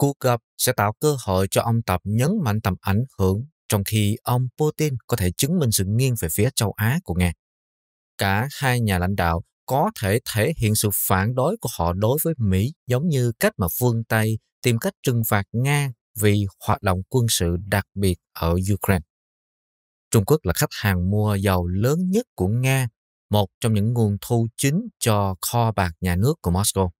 Speaker 3: Cuộc gặp sẽ tạo cơ hội cho ông Tập nhấn mạnh tầm ảnh hưởng trong khi ông Putin có thể chứng minh sự nghiêng về phía châu Á của Nga. Cả hai nhà lãnh đạo có thể thể hiện sự phản đối của họ đối với Mỹ giống như cách mà phương Tây tìm cách trừng phạt Nga vì hoạt động quân sự đặc biệt ở Ukraine. Trung Quốc là khách hàng mua dầu lớn nhất của Nga, một trong những nguồn thu chính cho kho bạc nhà nước của Moscow.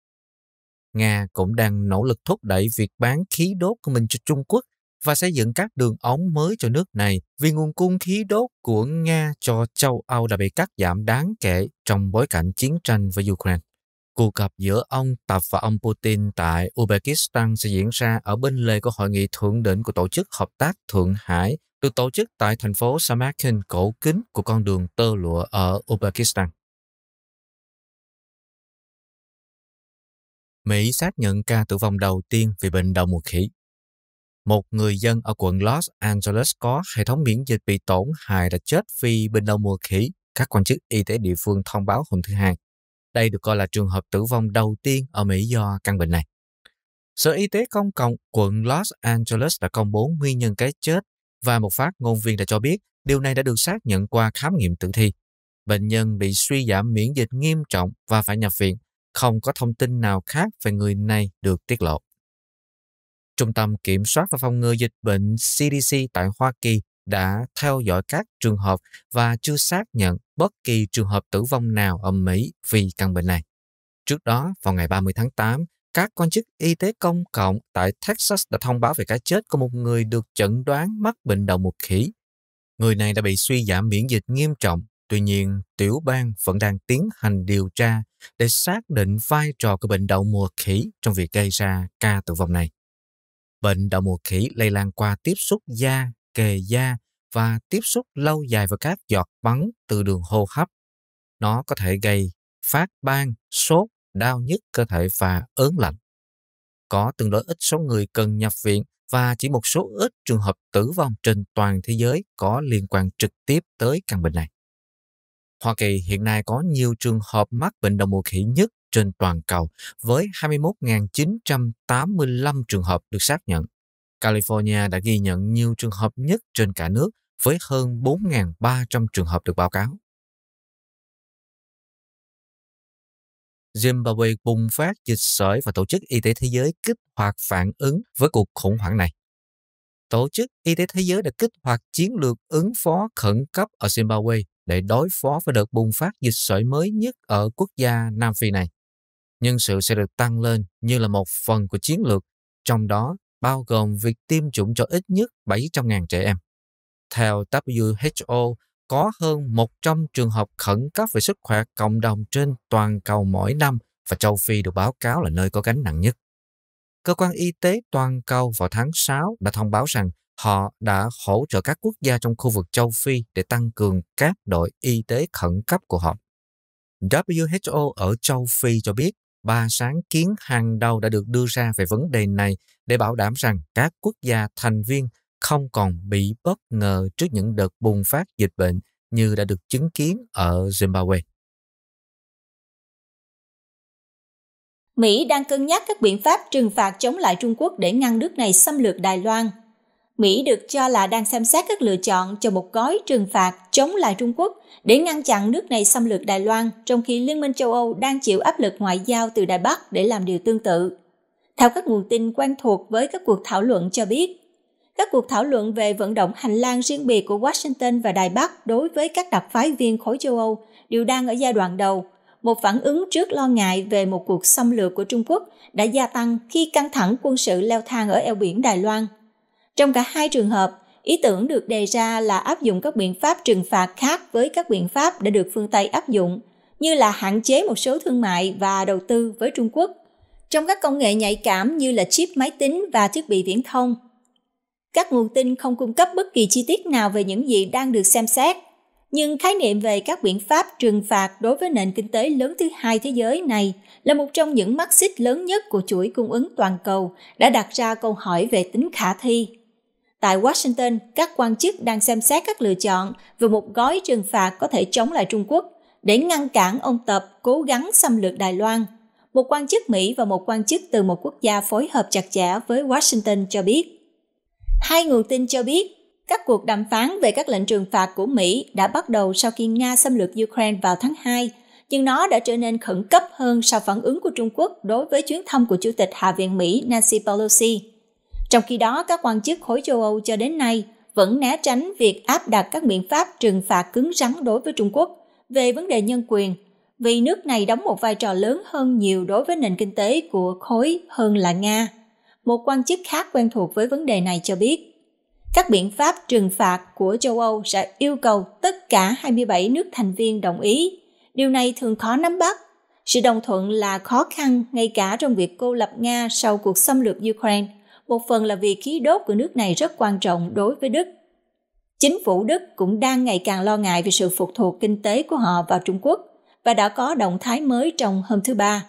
Speaker 3: Nga cũng đang nỗ lực thúc đẩy việc bán khí đốt của mình cho Trung Quốc và xây dựng các đường ống mới cho nước này vì nguồn cung khí đốt của Nga cho châu Âu đã bị cắt giảm đáng kể trong bối cảnh chiến tranh với Ukraine. Cuộc gặp giữa ông Tập và ông Putin tại Uzbekistan sẽ diễn ra ở bên lề của hội nghị thượng đỉnh của Tổ chức Hợp tác Thượng Hải được tổ chức tại thành phố Samarkand cổ kính của con đường tơ lụa ở Uzbekistan. Mỹ xác nhận ca tử vong đầu tiên vì bệnh đậu mùa khỉ. Một người dân ở quận Los Angeles có hệ thống miễn dịch bị tổn hại đã chết vì bệnh đậu mùa khỉ, các quan chức y tế địa phương thông báo hôm thứ Hai. Đây được coi là trường hợp tử vong đầu tiên ở Mỹ do căn bệnh này. Sở Y tế công cộng quận Los Angeles đã công bố nguyên nhân cái chết và một phát ngôn viên đã cho biết điều này đã được xác nhận qua khám nghiệm tử thi. Bệnh nhân bị suy giảm miễn dịch nghiêm trọng và phải nhập viện. Không có thông tin nào khác về người này được tiết lộ. Trung tâm Kiểm soát và Phòng ngừa Dịch bệnh CDC tại Hoa Kỳ đã theo dõi các trường hợp và chưa xác nhận bất kỳ trường hợp tử vong nào ở Mỹ vì căn bệnh này. Trước đó, vào ngày 30 tháng 8, các quan chức y tế công cộng tại Texas đã thông báo về cái chết của một người được chẩn đoán mắc bệnh đậu mùa khỉ. Người này đã bị suy giảm miễn dịch nghiêm trọng, tuy nhiên tiểu bang vẫn đang tiến hành điều tra để xác định vai trò của bệnh đậu mùa khỉ trong việc gây ra ca tử vong này. Bệnh đậu mùa khỉ lây lan qua tiếp xúc da, kề da và tiếp xúc lâu dài với các giọt bắn từ đường hô hấp. Nó có thể gây phát ban, sốt, đau nhức cơ thể và ớn lạnh. Có tương đối ít số người cần nhập viện và chỉ một số ít trường hợp tử vong trên toàn thế giới có liên quan trực tiếp tới căn bệnh này. Hoa Kỳ hiện nay có nhiều trường hợp mắc bệnh đậu mùa khỉ nhất trên toàn cầu, với 21.985 trường hợp được xác nhận. California đã ghi nhận nhiều trường hợp nhất trên cả nước, với hơn 4.300 trường hợp được báo cáo. Zimbabwe bùng phát dịch sởi và Tổ chức Y tế Thế giới kích hoạt phản ứng với cuộc khủng hoảng này. Tổ chức Y tế Thế giới đã kích hoạt chiến lược ứng phó khẩn cấp ở Zimbabwe để đối phó với đợt bùng phát dịch sởi mới nhất ở quốc gia Nam Phi này. Nhân sự sẽ được tăng lên như là một phần của chiến lược, trong đó bao gồm việc tiêm chủng cho ít nhất 700.000 trẻ em. Theo WHO, có hơn 100 trường hợp khẩn cấp về sức khỏe cộng đồng trên toàn cầu mỗi năm và châu Phi được báo cáo là nơi có gánh nặng nhất. Cơ quan y tế toàn cầu vào tháng 6 đã thông báo rằng họ đã hỗ trợ các quốc gia trong khu vực châu Phi để tăng cường các đội y tế khẩn cấp của họ. WHO ở châu Phi cho biết, ba sáng kiến hàng đầu đã được đưa ra về vấn đề này để bảo đảm rằng các quốc gia thành viên không còn bị bất ngờ trước những đợt bùng phát dịch bệnh như đã được chứng kiến ở Zimbabwe.
Speaker 2: Mỹ đang cân nhắc các biện pháp trừng phạt chống lại Trung Quốc để ngăn nước này xâm lược Đài Loan. Mỹ được cho là đang xem xét các lựa chọn cho một gói trừng phạt chống lại Trung Quốc để ngăn chặn nước này xâm lược Đài Loan, trong khi Liên minh châu Âu đang chịu áp lực ngoại giao từ Đài Bắc để làm điều tương tự. Theo các nguồn tin quen thuộc với các cuộc thảo luận cho biết, các cuộc thảo luận về vận động hành lang riêng biệt của Washington và Đài Bắc đối với các đặc phái viên khối châu Âu đều đang ở giai đoạn đầu. Một phản ứng trước lo ngại về một cuộc xâm lược của Trung Quốc đã gia tăng khi căng thẳng quân sự leo thang ở eo biển Đài Loan. Trong cả hai trường hợp, ý tưởng được đề ra là áp dụng các biện pháp trừng phạt khác với các biện pháp đã được phương Tây áp dụng, như là hạn chế một số thương mại và đầu tư với Trung Quốc trong các công nghệ nhạy cảm như là chip máy tính và thiết bị viễn thông các nguồn tin không cung cấp bất kỳ chi tiết nào về những gì đang được xem xét, nhưng khái niệm về các biện pháp trừng phạt đối với nền kinh tế lớn thứ hai thế giới này là một trong những mắt xích lớn nhất của chuỗi cung ứng toàn cầu đã đặt ra câu hỏi về tính khả thi. Tại Washington, các quan chức đang xem xét các lựa chọn về một gói trừng phạt có thể chống lại Trung Quốc để ngăn cản ông Tập cố gắng xâm lược Đài Loan. Một quan chức Mỹ và một quan chức từ một quốc gia phối hợp chặt chẽ với Washington cho biết. Hai nguồn tin cho biết, các cuộc đàm phán về các lệnh trừng phạt của Mỹ đã bắt đầu sau khi Nga xâm lược Ukraine vào tháng 2, nhưng nó đã trở nên khẩn cấp hơn sau phản ứng của Trung Quốc đối với chuyến thăm của Chủ tịch Hạ viện Mỹ Nancy Pelosi. Trong khi đó, các quan chức khối châu Âu cho đến nay vẫn né tránh việc áp đặt các biện pháp trừng phạt cứng rắn đối với Trung Quốc về vấn đề nhân quyền, vì nước này đóng một vai trò lớn hơn nhiều đối với nền kinh tế của khối hơn là Nga một quan chức khác quen thuộc với vấn đề này cho biết. Các biện pháp trừng phạt của châu Âu sẽ yêu cầu tất cả 27 nước thành viên đồng ý. Điều này thường khó nắm bắt. Sự đồng thuận là khó khăn ngay cả trong việc cô lập Nga sau cuộc xâm lược Ukraine, một phần là vì khí đốt của nước này rất quan trọng đối với Đức. Chính phủ Đức cũng đang ngày càng lo ngại về sự phụ thuộc kinh tế của họ vào Trung Quốc và đã có động thái mới trong hôm thứ Ba.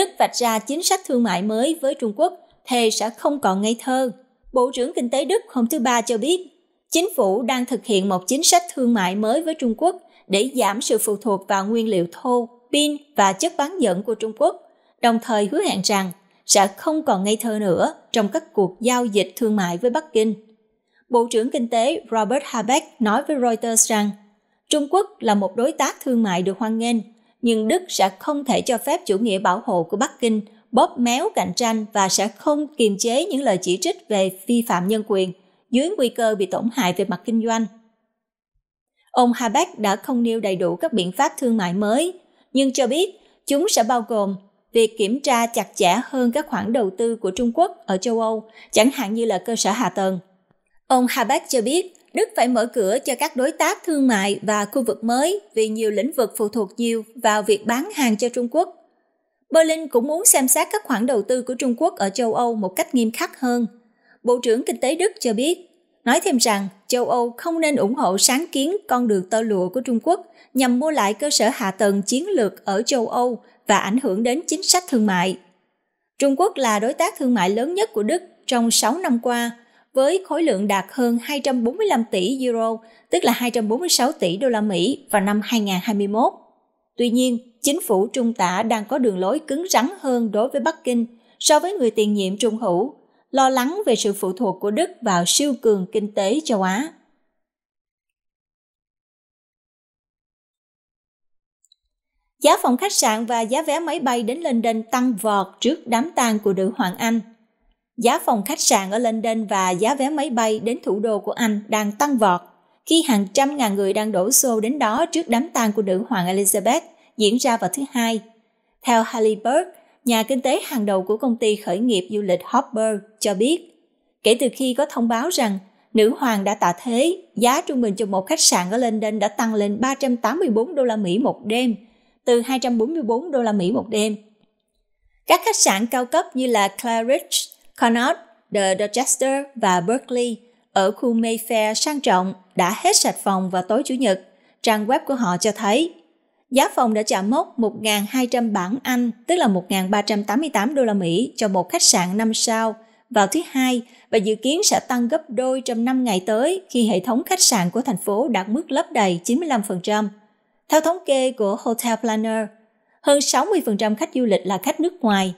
Speaker 2: Đức vạch ra chính sách thương mại mới với Trung Quốc, thề sẽ không còn ngây thơ. Bộ trưởng Kinh tế Đức hôm thứ Ba cho biết, chính phủ đang thực hiện một chính sách thương mại mới với Trung Quốc để giảm sự phụ thuộc vào nguyên liệu thô, pin và chất bán dẫn của Trung Quốc, đồng thời hứa hẹn rằng sẽ không còn ngây thơ nữa trong các cuộc giao dịch thương mại với Bắc Kinh. Bộ trưởng Kinh tế Robert Habeck nói với Reuters rằng Trung Quốc là một đối tác thương mại được hoan nghênh nhưng Đức sẽ không thể cho phép chủ nghĩa bảo hộ của Bắc Kinh bóp méo cạnh tranh và sẽ không kiềm chế những lời chỉ trích về vi phạm nhân quyền dưới nguy cơ bị tổn hại về mặt kinh doanh. Ông Habeck đã không nêu đầy đủ các biện pháp thương mại mới, nhưng cho biết chúng sẽ bao gồm việc kiểm tra chặt chẽ hơn các khoản đầu tư của Trung Quốc ở châu Âu, chẳng hạn như là cơ sở hạ tầng. Ông Habeck cho biết Đức phải mở cửa cho các đối tác thương mại và khu vực mới vì nhiều lĩnh vực phụ thuộc nhiều vào việc bán hàng cho Trung Quốc. Berlin cũng muốn xem xét các khoản đầu tư của Trung Quốc ở châu Âu một cách nghiêm khắc hơn. Bộ trưởng Kinh tế Đức cho biết, nói thêm rằng châu Âu không nên ủng hộ sáng kiến con đường tơ lụa của Trung Quốc nhằm mua lại cơ sở hạ tầng chiến lược ở châu Âu và ảnh hưởng đến chính sách thương mại. Trung Quốc là đối tác thương mại lớn nhất của Đức trong 6 năm qua, với khối lượng đạt hơn 245 tỷ euro, tức là 246 tỷ đô la Mỹ vào năm 2021. Tuy nhiên, chính phủ Trung tả đang có đường lối cứng rắn hơn đối với Bắc Kinh so với người tiền nhiệm Trung hữu, lo lắng về sự phụ thuộc của Đức vào siêu cường kinh tế châu Á. Giá phòng khách sạn và giá vé máy bay đến London tăng vọt trước đám tang của nữ hoàng Anh. Giá phòng khách sạn ở London và giá vé máy bay đến thủ đô của Anh đang tăng vọt khi hàng trăm ngàn người đang đổ xô đến đó trước đám tang của nữ hoàng Elizabeth diễn ra vào thứ Hai. Theo Halliburton, nhà kinh tế hàng đầu của công ty khởi nghiệp du lịch Hopper cho biết, kể từ khi có thông báo rằng nữ hoàng đã tạ thế, giá trung bình cho một khách sạn ở London đã tăng lên 384 đô la Mỹ một đêm, từ 244 đô la Mỹ một đêm. Các khách sạn cao cấp như là Claridge, Connaught, The Dorchester và Berkeley ở khu Mayfair sang trọng đã hết sạch phòng vào tối Chủ nhật. Trang web của họ cho thấy giá phòng đã chạm mốc 1.200 bảng Anh, tức là 1.388 đô la Mỹ cho một khách sạn 5 sao vào thứ hai và dự kiến sẽ tăng gấp đôi trong 5 ngày tới khi hệ thống khách sạn của thành phố đạt mức lấp đầy 95%. Theo thống kê của Hotel Planner, hơn 60% khách du lịch là khách nước ngoài.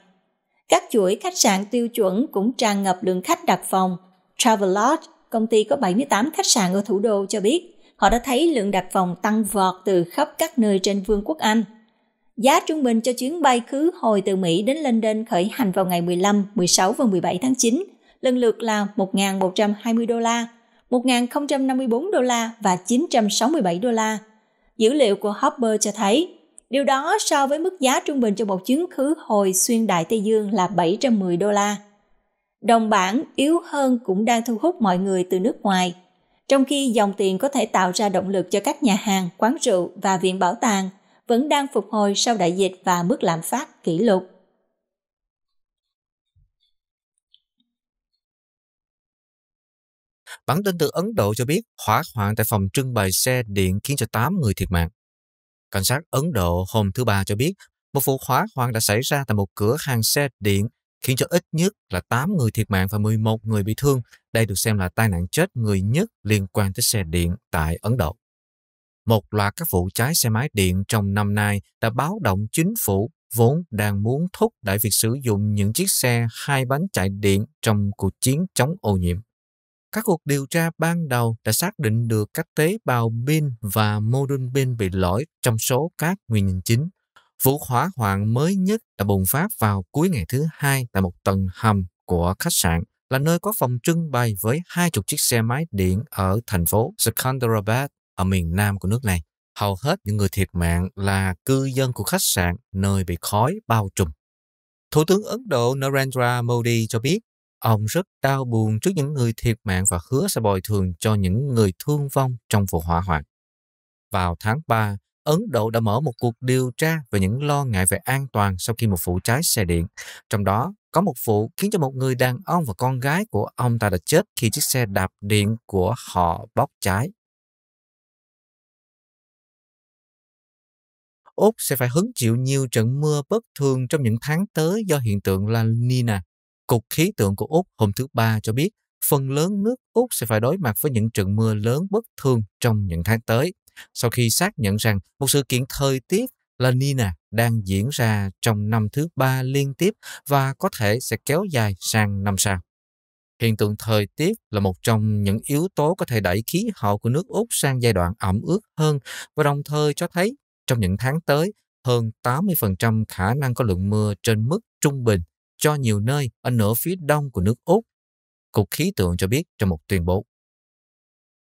Speaker 2: Các chuỗi khách sạn tiêu chuẩn cũng tràn ngập lượng khách đặt phòng. Travelodge, công ty có 78 khách sạn ở thủ đô cho biết, họ đã thấy lượng đặt phòng tăng vọt từ khắp các nơi trên Vương quốc Anh. Giá trung bình cho chuyến bay khứ hồi từ Mỹ đến London khởi hành vào ngày 15, 16 và 17 tháng 9, lần lượt là 1.120 đô la, 1.054 đô la và 967 đô la. Dữ liệu của Hopper cho thấy, điều đó so với mức giá trung bình cho một chuyến khứ hồi xuyên Đại Tây Dương là 710 đô la. Đồng bảng yếu hơn cũng đang thu hút mọi người từ nước ngoài, trong khi dòng tiền có thể tạo ra động lực cho các nhà hàng, quán rượu và viện bảo tàng vẫn đang phục hồi sau đại dịch và mức lạm phát kỷ lục.
Speaker 3: Bản tin từ Ấn Độ cho biết hỏa hoạn tại phòng trưng bày xe điện khiến cho 8 người thiệt mạng. Cảnh sát Ấn Độ hôm thứ Ba cho biết, một vụ hỏa hoạn đã xảy ra tại một cửa hàng xe điện, khiến cho ít nhất là 8 người thiệt mạng và 11 người bị thương. Đây được xem là tai nạn chết người nhất liên quan tới xe điện tại Ấn Độ. Một loạt các vụ cháy xe máy điện trong năm nay đã báo động chính phủ vốn đang muốn thúc đẩy việc sử dụng những chiếc xe hai bánh chạy điện trong cuộc chiến chống ô nhiễm. Các cuộc điều tra ban đầu đã xác định được các tế bào pin và mô đun pin bị lỗi trong số các nguyên nhân chính. Vụ hỏa hoạn mới nhất đã bùng phát vào cuối ngày thứ hai tại một tầng hầm của khách sạn, là nơi có phòng trưng bày với hai chục chiếc xe máy điện ở thành phố Secunderabad ở miền nam của nước này. Hầu hết những người thiệt mạng là cư dân của khách sạn nơi bị khói bao trùm. Thủ tướng Ấn Độ Narendra Modi cho biết Ông rất đau buồn trước những người thiệt mạng và hứa sẽ bồi thường cho những người thương vong trong vụ hỏa hoạn. Vào tháng 3, Ấn Độ đã mở một cuộc điều tra về những lo ngại về an toàn sau khi một vụ cháy xe điện. Trong đó, có một vụ khiến cho một người đàn ông và con gái của ông ta đã chết khi chiếc xe đạp điện của họ bốc cháy. Úc sẽ phải hứng chịu nhiều trận mưa bất thường trong những tháng tới do hiện tượng La Nina. Cục khí tượng của Úc hôm thứ Ba cho biết phần lớn nước Úc sẽ phải đối mặt với những trận mưa lớn bất thường trong những tháng tới, sau khi xác nhận rằng một sự kiện thời tiết La Nina đang diễn ra trong năm thứ ba liên tiếp và có thể sẽ kéo dài sang năm sau. Hiện tượng thời tiết là một trong những yếu tố có thể đẩy khí hậu của nước Úc sang giai đoạn ẩm ướt hơn và đồng thời cho thấy trong những tháng tới, hơn 80% khả năng có lượng mưa trên mức trung bình cho nhiều nơi ở nửa phía đông của nước Úc, Cục Khí tượng cho biết trong một tuyên bố.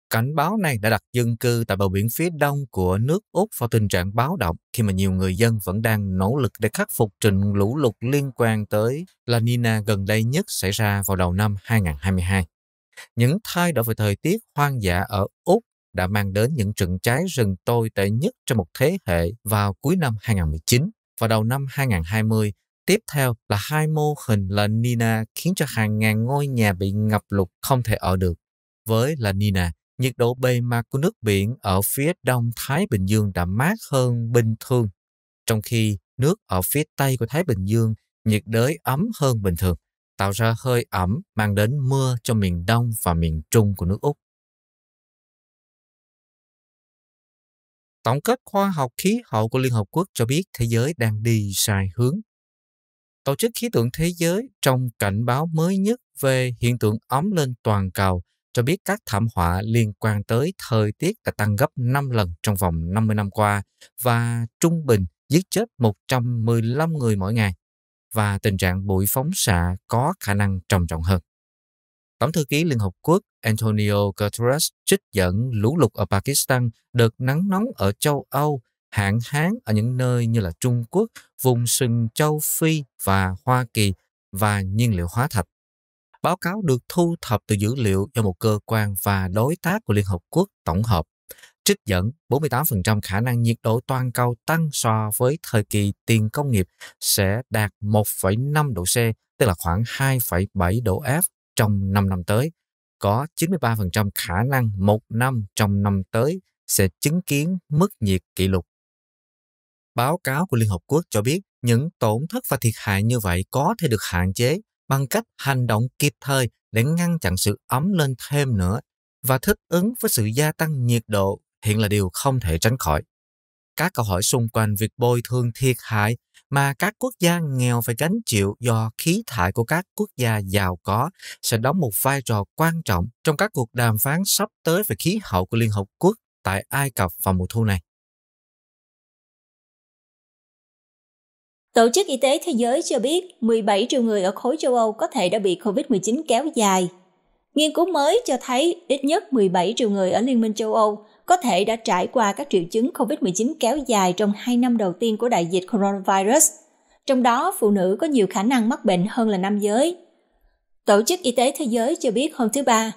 Speaker 3: Cảnh báo này đã đặt dân cư tại bờ biển phía đông của nước Úc vào tình trạng báo động khi mà nhiều người dân vẫn đang nỗ lực để khắc phục trận lũ lụt liên quan tới La Nina gần đây nhất xảy ra vào đầu năm 2022. Những thay đổi về thời tiết hoang dã ở Úc đã mang đến những trận cháy rừng tồi tệ nhất trong một thế hệ vào cuối năm 2019. Vào đầu năm 2020, Tiếp theo là hai mô hình là Nina khiến cho hàng ngàn ngôi nhà bị ngập lụt không thể ở được. Với La Nina, nhiệt độ bề mặt của nước biển ở phía đông Thái Bình Dương đã mát hơn bình thường, trong khi nước ở phía tây của Thái Bình Dương nhiệt đới ấm hơn bình thường, tạo ra hơi ẩm mang đến mưa cho miền đông và miền trung của nước Úc. Tổng kết khoa học khí hậu của Liên Hợp Quốc cho biết thế giới đang đi sai hướng. Tổ chức Khí tượng Thế giới trong cảnh báo mới nhất về hiện tượng ấm lên toàn cầu cho biết các thảm họa liên quan tới thời tiết đã tăng gấp 5 lần trong vòng 50 năm qua và trung bình giết chết 115 người mỗi ngày và tình trạng bụi phóng xạ có khả năng trầm trọng hơn. Tổng thư ký Liên Hợp Quốc Antonio Guterres trích dẫn lũ lụt ở Pakistan, đợt nắng nóng ở châu Âu, hạn hán ở những nơi như là Trung Quốc, vùng sừng châu Phi và Hoa Kỳ và nhiên liệu hóa thạch. Báo cáo được thu thập từ dữ liệu do một cơ quan và đối tác của Liên Hợp Quốc tổng hợp trích dẫn 48% khả năng nhiệt độ toàn cầu tăng so với thời kỳ tiền công nghiệp sẽ đạt 1,5 độ C, tức là khoảng 2,7 độ F trong 5 năm tới. Có 93% khả năng một năm trong năm tới sẽ chứng kiến mức nhiệt kỷ lục. Báo cáo của Liên Hợp Quốc cho biết những tổn thất và thiệt hại như vậy có thể được hạn chế bằng cách hành động kịp thời để ngăn chặn sự ấm lên thêm nữa và thích ứng với sự gia tăng nhiệt độ hiện là điều không thể tránh khỏi. Các câu hỏi xung quanh việc bồi thường thiệt hại mà các quốc gia nghèo phải gánh chịu do khí thải của các quốc gia giàu có sẽ đóng một vai trò quan trọng trong các cuộc đàm phán sắp tới về khí hậu của Liên Hợp Quốc tại Ai Cập vào mùa thu này.
Speaker 2: Tổ chức Y tế Thế giới cho biết 17 triệu người ở khối châu Âu có thể đã bị COVID-19 kéo dài. Nghiên cứu mới cho thấy ít nhất 17 triệu người ở Liên minh châu Âu có thể đã trải qua các triệu chứng COVID-19 kéo dài trong 2 năm đầu tiên của đại dịch coronavirus. Trong đó, phụ nữ có nhiều khả năng mắc bệnh hơn là nam giới. Tổ chức Y tế Thế giới cho biết hôm thứ Ba,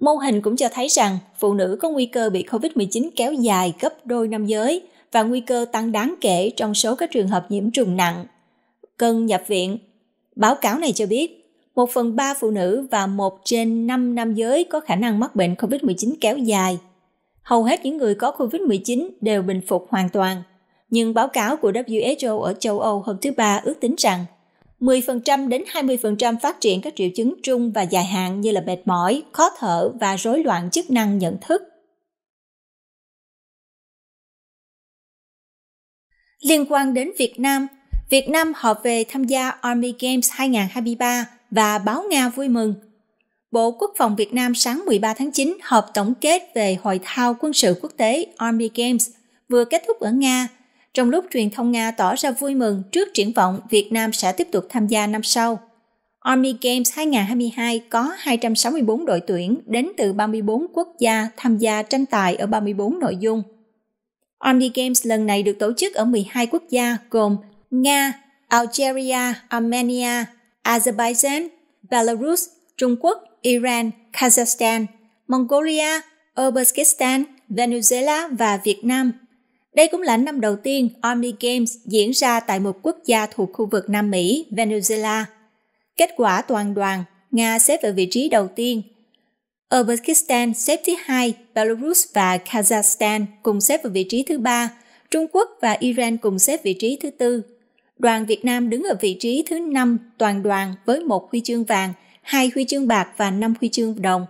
Speaker 2: mô hình cũng cho thấy rằng phụ nữ có nguy cơ bị COVID-19 kéo dài gấp đôi nam giới và nguy cơ tăng đáng kể trong số các trường hợp nhiễm trùng nặng, cần nhập viện. Báo cáo này cho biết, một phần ba phụ nữ và một trên năm nam giới có khả năng mắc bệnh COVID-19 kéo dài – hầu hết những người có COVID-19 đều bình phục hoàn toàn. Nhưng báo cáo của WHO ở châu Âu hôm thứ Ba ước tính rằng 10% đến 20% phát triển các triệu chứng trung và dài hạn như là mệt mỏi, khó thở và rối loạn chức năng nhận thức. Liên quan đến Việt Nam, Việt Nam họp về tham gia Army Games 2023 và báo Nga vui mừng Bộ Quốc phòng Việt Nam sáng 13 tháng 9 họp tổng kết về hội thao quân sự quốc tế Army Games vừa kết thúc ở Nga, trong lúc truyền thông Nga tỏ ra vui mừng trước triển vọng Việt Nam sẽ tiếp tục tham gia năm sau. Army Games 2022 có 264 đội tuyển đến từ 34 quốc gia tham gia tranh tài ở 34 nội dung. Omni Games lần này được tổ chức ở 12 quốc gia gồm Nga, Algeria, Armenia, Azerbaijan, Belarus, Trung Quốc, Iran, Kazakhstan, Mongolia, Uzbekistan, Venezuela và Việt Nam. Đây cũng là năm đầu tiên Omni Games diễn ra tại một quốc gia thuộc khu vực Nam Mỹ, Venezuela. Kết quả toàn đoàn, Nga xếp ở vị trí đầu tiên. Uzbekistan xếp thứ hai, Belarus và Kazakhstan cùng xếp ở vị trí thứ ba, Trung Quốc và Iran cùng xếp vị trí thứ tư. Đoàn Việt Nam đứng ở vị trí thứ năm toàn đoàn với một huy chương vàng hai huy chương bạc và năm huy chương đồng.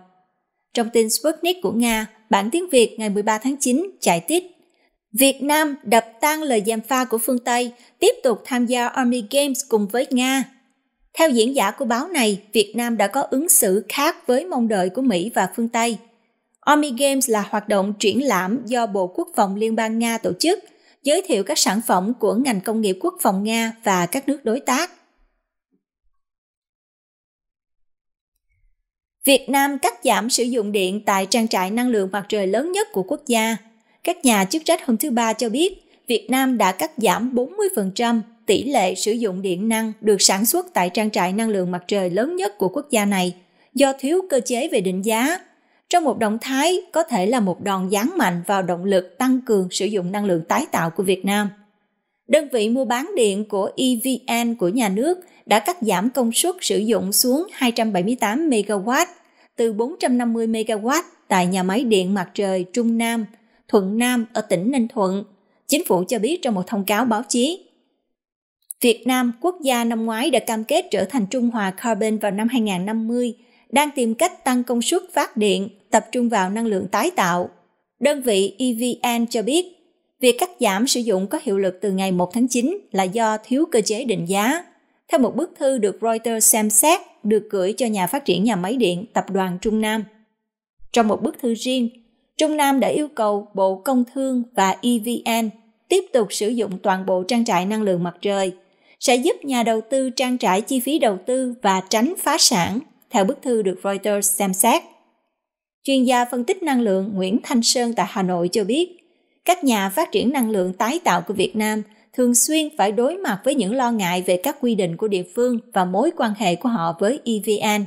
Speaker 2: Trong tin Sputnik của Nga, bản tiếng Việt ngày 13 tháng 9 chạy tiết Việt Nam đập tan lời gièm pha của phương Tây, tiếp tục tham gia Army Games cùng với Nga. Theo diễn giả của báo này, Việt Nam đã có ứng xử khác với mong đợi của Mỹ và phương Tây. Army Games là hoạt động triển lãm do Bộ Quốc phòng Liên bang Nga tổ chức, giới thiệu các sản phẩm của ngành công nghiệp quốc phòng Nga và các nước đối tác. Việt Nam cắt giảm sử dụng điện tại trang trại năng lượng mặt trời lớn nhất của quốc gia. Các nhà chức trách hôm thứ Ba cho biết Việt Nam đã cắt giảm 40% tỷ lệ sử dụng điện năng được sản xuất tại trang trại năng lượng mặt trời lớn nhất của quốc gia này do thiếu cơ chế về định giá. Trong một động thái có thể là một đòn giáng mạnh vào động lực tăng cường sử dụng năng lượng tái tạo của Việt Nam. Đơn vị mua bán điện của EVN của nhà nước đã cắt giảm công suất sử dụng xuống 278 MW từ 450 MW tại nhà máy điện mặt trời Trung Nam, Thuận Nam ở tỉnh Ninh Thuận. Chính phủ cho biết trong một thông cáo báo chí. Việt Nam, quốc gia năm ngoái đã cam kết trở thành Trung Hòa Carbon vào năm 2050, đang tìm cách tăng công suất phát điện, tập trung vào năng lượng tái tạo. Đơn vị EVN cho biết, việc cắt giảm sử dụng có hiệu lực từ ngày 1 tháng 9 là do thiếu cơ chế định giá. Theo một bức thư được Reuters xem xét, được gửi cho nhà phát triển nhà máy điện Tập đoàn Trung Nam. Trong một bức thư riêng, Trung Nam đã yêu cầu Bộ Công Thương và EVN tiếp tục sử dụng toàn bộ trang trại năng lượng mặt trời, sẽ giúp nhà đầu tư trang trải chi phí đầu tư và tránh phá sản, theo bức thư được Reuters xem xét. Chuyên gia phân tích năng lượng Nguyễn Thanh Sơn tại Hà Nội cho biết, các nhà phát triển năng lượng tái tạo của Việt Nam thường xuyên phải đối mặt với những lo ngại về các quy định của địa phương và mối quan hệ của họ với EVN.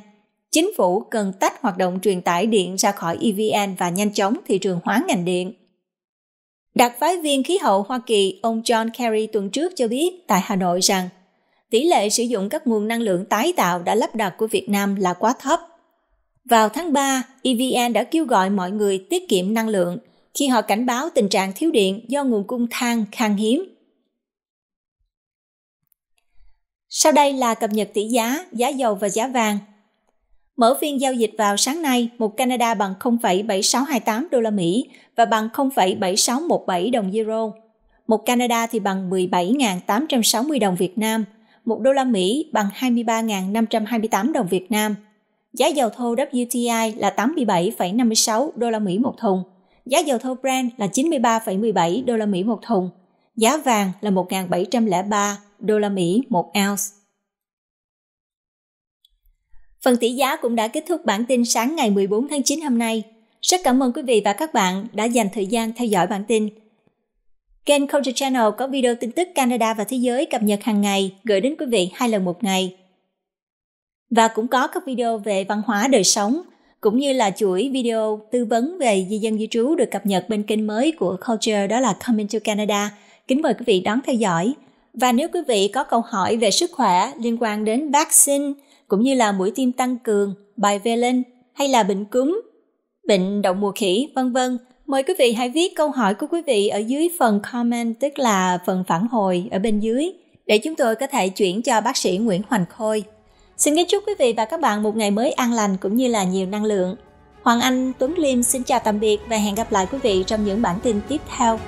Speaker 2: Chính phủ cần tách hoạt động truyền tải điện ra khỏi EVN và nhanh chóng thị trường hóa ngành điện. Đặc phái viên khí hậu Hoa Kỳ ông John Kerry tuần trước cho biết tại Hà Nội rằng tỷ lệ sử dụng các nguồn năng lượng tái tạo đã lắp đặt của Việt Nam là quá thấp. Vào tháng 3, EVN đã kêu gọi mọi người tiết kiệm năng lượng khi họ cảnh báo tình trạng thiếu điện do nguồn cung than khan hiếm. Sau đây là cập nhật tỷ giá, giá dầu và giá vàng. Mở phiên giao dịch vào sáng nay, một Canada bằng 0,7628 đô la Mỹ và bằng 0,7617 đồng euro. Một Canada thì bằng 17.860 đồng Việt Nam, một đô la Mỹ bằng 23.528 đồng Việt Nam. Giá dầu thô WTI là 87,56 đô la Mỹ một thùng. Giá dầu thô Brent là 93,17 đô la Mỹ một thùng. Giá vàng là 1.703 đô la Mỹ một ounce. Phần tỷ giá cũng đã kết thúc bản tin sáng ngày 14 tháng 9 hôm nay. Rất cảm ơn quý vị và các bạn đã dành thời gian theo dõi bản tin. Kênh Culture Channel có video tin tức Canada và thế giới cập nhật hàng ngày gửi đến quý vị hai lần một ngày. Và cũng có các video về văn hóa đời sống, cũng như là chuỗi video tư vấn về di dân di trú được cập nhật bên kênh mới của Culture đó là Coming to Canada. Kính mời quý vị đón theo dõi. Và nếu quý vị có câu hỏi về sức khỏe liên quan đến vaccine, cũng như là mũi tiêm tăng cường, bài bivalent hay là bệnh cúm, bệnh đậu mùa khỉ, vân vân. Mời quý vị hãy viết câu hỏi của quý vị ở dưới phần comment tức là phần phản hồi ở bên dưới để chúng tôi có thể chuyển cho bác sĩ Nguyễn Hoành Khôi. Xin kính chúc quý vị và các bạn một ngày mới an lành cũng như là nhiều năng lượng. Hoàng Anh, Tuấn Liêm xin chào tạm biệt và hẹn gặp lại quý vị trong những bản tin tiếp theo.